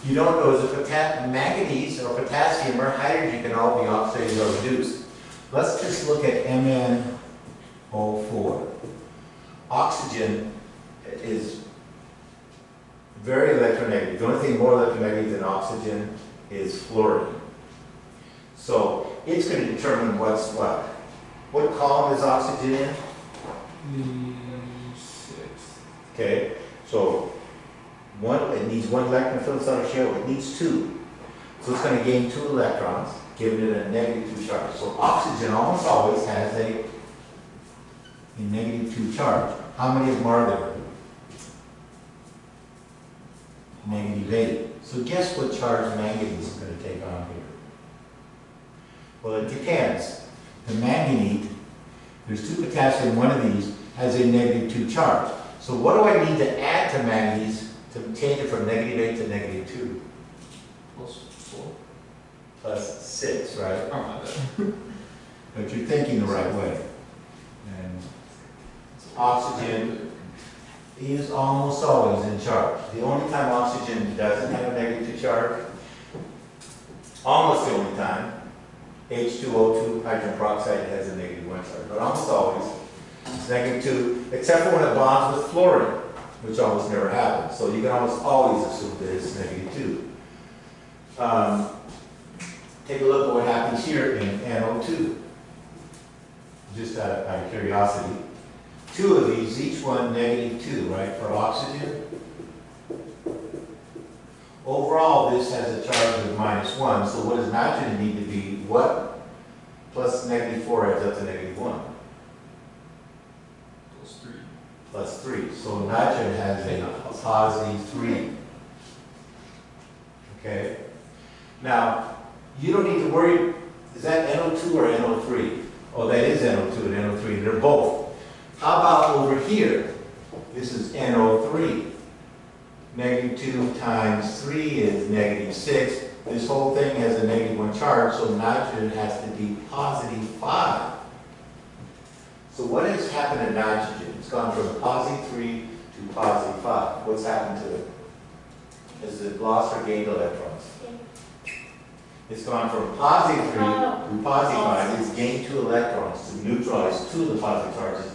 You don't know is it pota- manganese or potassium or hydrogen can all be oxidized or reduced. Let's just look at MnO4. Oxygen is very electronegative. The only thing more electronegative than oxygen is fluorine. So it's going to determine what's what. What column is oxygen in? Six. Okay, so one, it needs one electron to fill its outer shell, it needs two. So it's gonna gain two electrons, giving it a negative two charge. So oxygen almost always has a, a negative two charge. How many of them are there? Negative eight. So guess what charge manganese is gonna take on here? Well, it depends. The manganese, there's two potassium, one of these has a negative two charge. So what do I need to add to manganese to change it from negative eight to negative two? Plus four. Plus six, right? Oh, my bad. But you're thinking the right way. And oxygen is almost always in charge. The only time oxygen doesn't have a negative negative charge, almost the only time, H2O2 hydrogen peroxide has a negative one charge, but almost always it's negative two, except for when it bonds with fluorine, which almost never happens. So you can almost always assume that it's negative two. Um, take a look at what happens here in NO2 just out of, out of curiosity. Two of these, each one negative two, right, for oxygen. Overall, this has a charge of minus one, so what does nitrogen need to be? What plus negative four adds up to negative one? Plus three. Plus three, so nitrogen has a positive three. Okay? Now, you don't need to worry, is that NO2 or NO3? Oh, that is NO2 and NO3, they're both. How about over here? This is NO3. Negative 2 times 3 is negative 6. This whole thing has a negative 1 charge, so nitrogen has to be positive 5. So what has happened to nitrogen? It's gone from positive 3 to positive 5. What's happened to it? Has it lost or gained electrons? It's gone from positive 3 to positive 5. It's gained 2 electrons to neutralize two of the positive charges.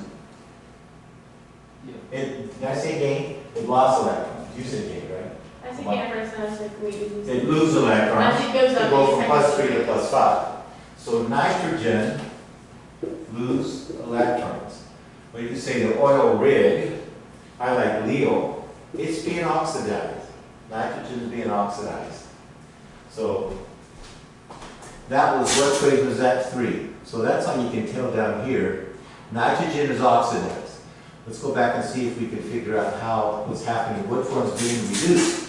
Yeah. It, did I say gain? It lost electrons. You said gain, right? I think Amber's gonna say we lose. It loses electrons. As it goes To up, go it's from three to plus five. So nitrogen lose electrons. Or you could say the oil rig, I like Leo, it's being oxidized. Nitrogen is being oxidized. So that was, what equation was that? Three. So that's how you can tell down here, nitrogen is oxidized. Let's go back and see if we can figure out how, what's happening, which one's being reduced.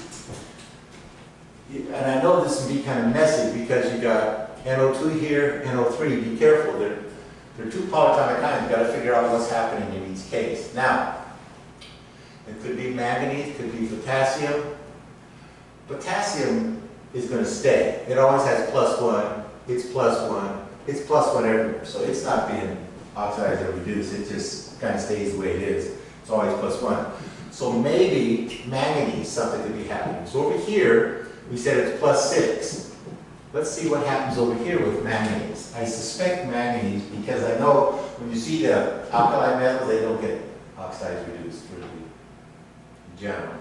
And I know this can be kind of messy because you got NO2 here, NO3, be careful, they're, they're two polyatomic ions, You've gotta figure out what's happening in each case. Now, it could be manganese, could be potassium. Potassium is gonna stay, it always has plus one, it's plus one, it's plus one everywhere, so it's not being oxidized or reduced, it just kind of stays the way it is. It's always plus one. So maybe manganese, something could be happening. So over here, we said it's plus six. Let's see what happens over here with manganese. I suspect manganese because I know when you see the alkali metals, they don't get oxidized reduced really in general.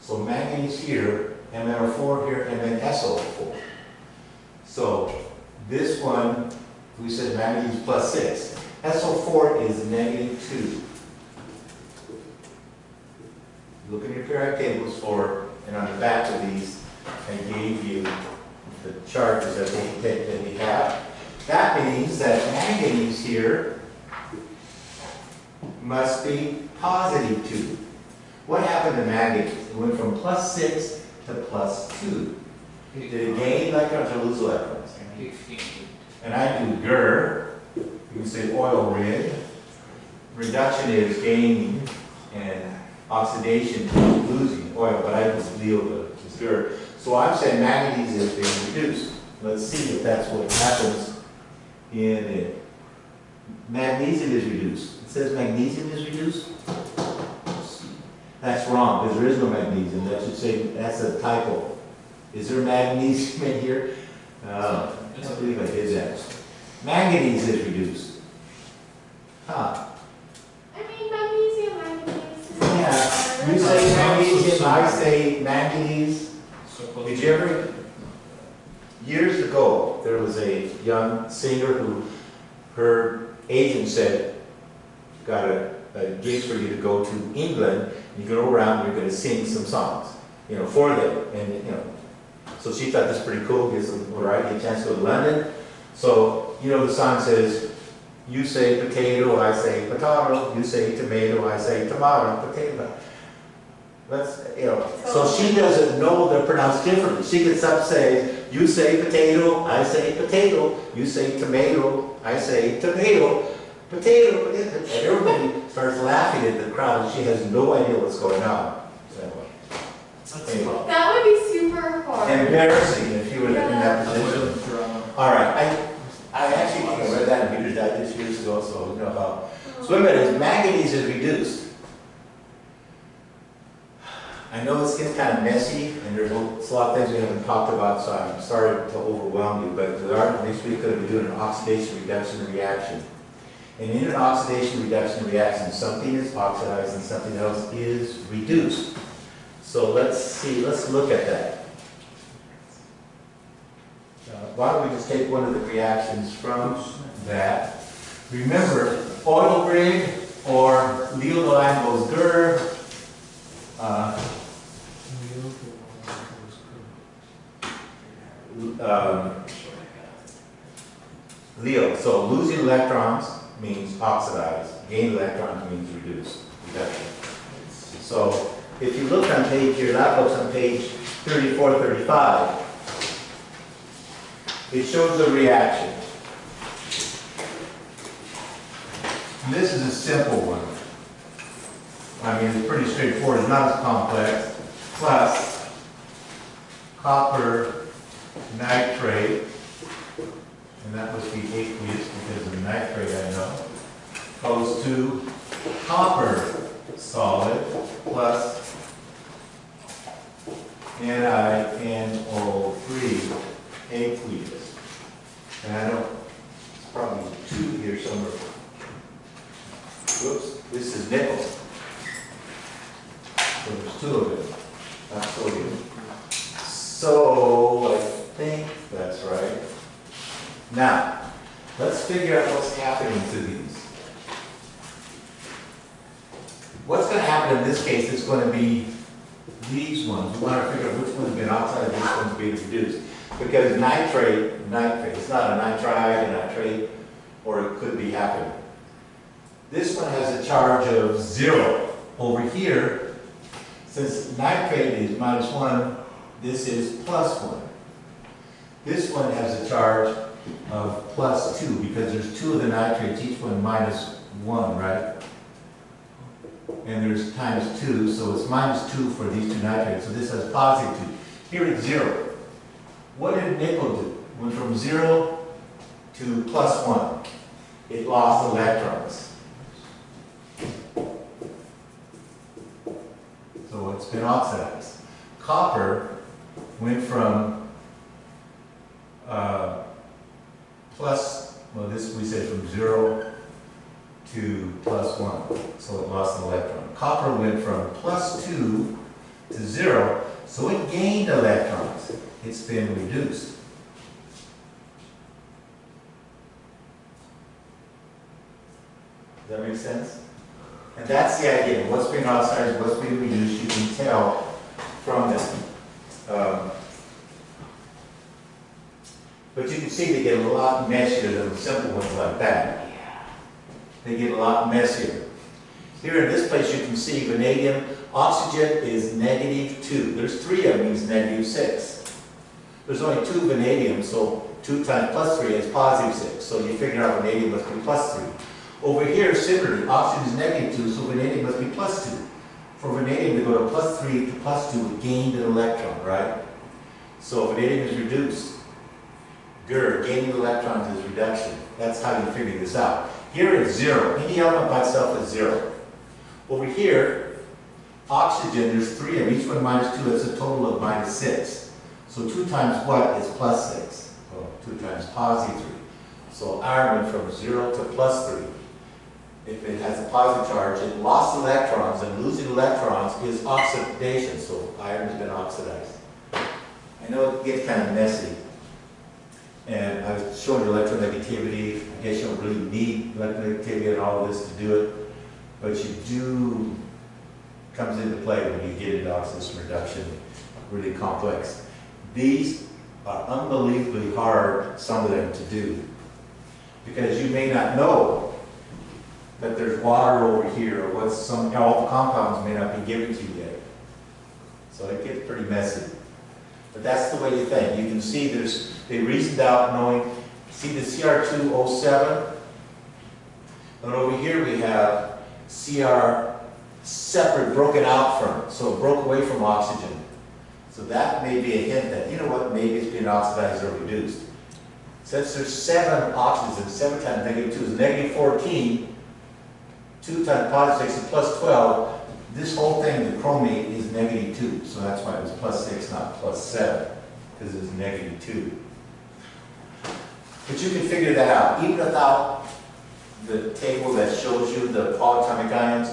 So manganese here, MnO4 here, and then SO4. So this one, we said manganese plus six. SO4 is negative two. Look in your periodic tables for, and on the back of these, I gave you the charges that they, that that we have. That means that manganese here must be positive two. What happened to manganese? It went from plus six to plus two. Did it gain electrons or lose electrons? And I do GER, you can say oil rig. Reduction is gaining and oxidation is losing oil, but I just deal with this GER. So I'm saying manganese is being reduced. Let's see if that's what happens in it. Magnesium is reduced. It says magnesium is reduced? That's wrong, because there is no magnesium. That should say, that's a typo. Is there magnesium in here? Uh, I don't believe I did that. Manganese is reduced. Huh, I mean, magnesium, manganese. yeah, you say magnesium, I say manganese. Did you ever, years ago, there was a young singer who, her agent said, got a, a gig for you to go to England, you go around, you're gonna sing some songs, you know, for them, and, you know. So she thought this was pretty cool, gives them, all right, a chance to go to London. So, you know, the song says, you say potato, I say potato, you say tomato, I say tomato, potato. Let's, you know, so she doesn't know they're pronounced differently. She gets up saying, you say potato, I say potato, you say tomato, I say tomato, potato, potato. And everybody starts laughing at the crowd, and she has no idea what's going on. So, anyway, That would be super hard. Embarrassing if you were in that That's position. All right, I, I actually think I read that in Reader's Digest years ago, so you know how. So wait a minute, manganese is reduced. I know this gets kind of messy, and there's a lot of things we haven't talked about, so I'm sorry to overwhelm you, but we are, next week, going to be doing an oxidation reduction reaction. And in an oxidation reduction reaction, something is oxidized and something else is reduced. So let's see, let's look at that. Uh, Why don't we just take one of the reactions from that? Remember, oil rig or Leoline goes GER. uh, um, Leo, so losing electrons means oxidize, gain electrons means reduce. So if you look on page, your lab book's on page 34, 35, it shows the reaction. This is a simple one. I mean, it's pretty straightforward, it's not as complex. Plus copper nitrate, and that must be aqueous because of the nitrate I know, goes to copper solid plus NiNO3 aqueous. And I don't, it's probably two here somewhere. Whoops, this is nickel. So there's two of them, that's sodium. So I think that's right. Now, let's figure out what's happening to these. What's gonna happen in this case is gonna be these ones. We wanna figure out which one's been oxidized, which one's being reduced. Because nitrate, nitrate, it's not a nitride, a nitrate, or it could be happening. This one has a charge of zero. Over here, since nitrate is minus one, this is plus one. This one has a charge of plus two, because there's two of the nitrates, each one minus one, right? And there's times two, so it's minus two for these two nitrates, so this has positive two. Here it's zero. What did nickel do? Went from zero to plus one. It lost electrons. So it's been oxidized. Copper went from uh, plus, well, this we said from zero to plus one, so it lost an electron. Copper went from plus two to zero, so it gained electrons. It's been reduced. Does that make sense? And that's the idea, what's being oxidized, what's being reduced, you can tell from this. Um, But you can see they get a lot messier than simple ones like that. They get a lot messier. Here in this place, you can see vanadium, oxygen is negative two. There's three of them, means negative six. There's only two vanadium, so two times plus three is positive six. So you figure out vanadium must be plus three. Over here, similarly, oxygen is negative two, so vanadium must be plus two. For vanadium to go to plus three to plus two, it gained an electron, right? So vanadium is reduced. GER, gaining electrons is reduction. That's how you figure this out. Here it's zero. Any element by itself is zero. Over here, oxygen, there's three of each one minus two, that's a total of minus six. So two times what is plus six? Well, two times positive three. So iron went from zero to plus three. If it has a positive charge, it lost electrons, and losing electrons is oxidation, so iron's been oxidized. I know it gets kind of messy. And I showing electronegativity, I guess you don't really need electronegativity and all of this to do it, but you do, comes into play when you get into oxidation reduction, really complex. These are unbelievably hard, some of them, to do, because you may not know that there's water over here, or what's some, all the compounds may not be given to you yet. So it gets pretty messy. But that's the way you think. You can see there's, they reasoned out knowing, see the CR2O7? And over here we have CR separate, broken out from, so it broke away from oxygen. So that may be a hint that, you know what, maybe it's being oxidized or reduced. Since there's seven oxygens, seven times negative two is 14, two times positive six is plus twelve, this whole thing, the chromate, is negative two, so that's why it was plus six, not plus seven, because it was negative two. But you can figure that out, even without the table that shows you the polyatomic ions.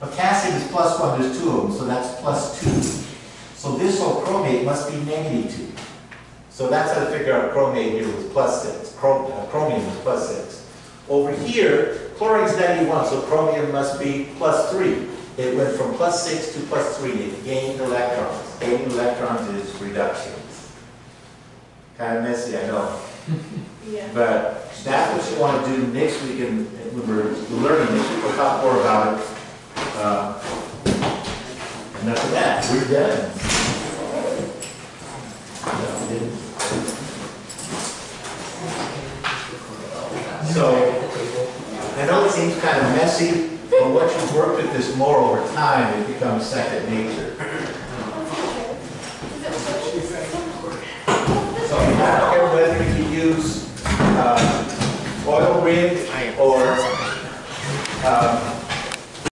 Potassium is plus one, there's two of them, so that's plus two. So this whole chromate must be negative two. So that's how to figure out chromate here was plus six, Chrom- uh, chromium was plus six. Over here, chlorine's ninety-one, so chromium must be plus three. It went from plus six to plus three, it gained electrons. Gaining electrons is reduction. Kind of messy, I know. Yeah. But that's what you want to do next week, and when we're learning this, we'll talk more about it. Uh, Enough of that, we're done. No, we didn't. So, I know it seems kind of messy, but once you've worked with this more over time, it becomes second nature. So you have to whether you use uh, oil rig or um,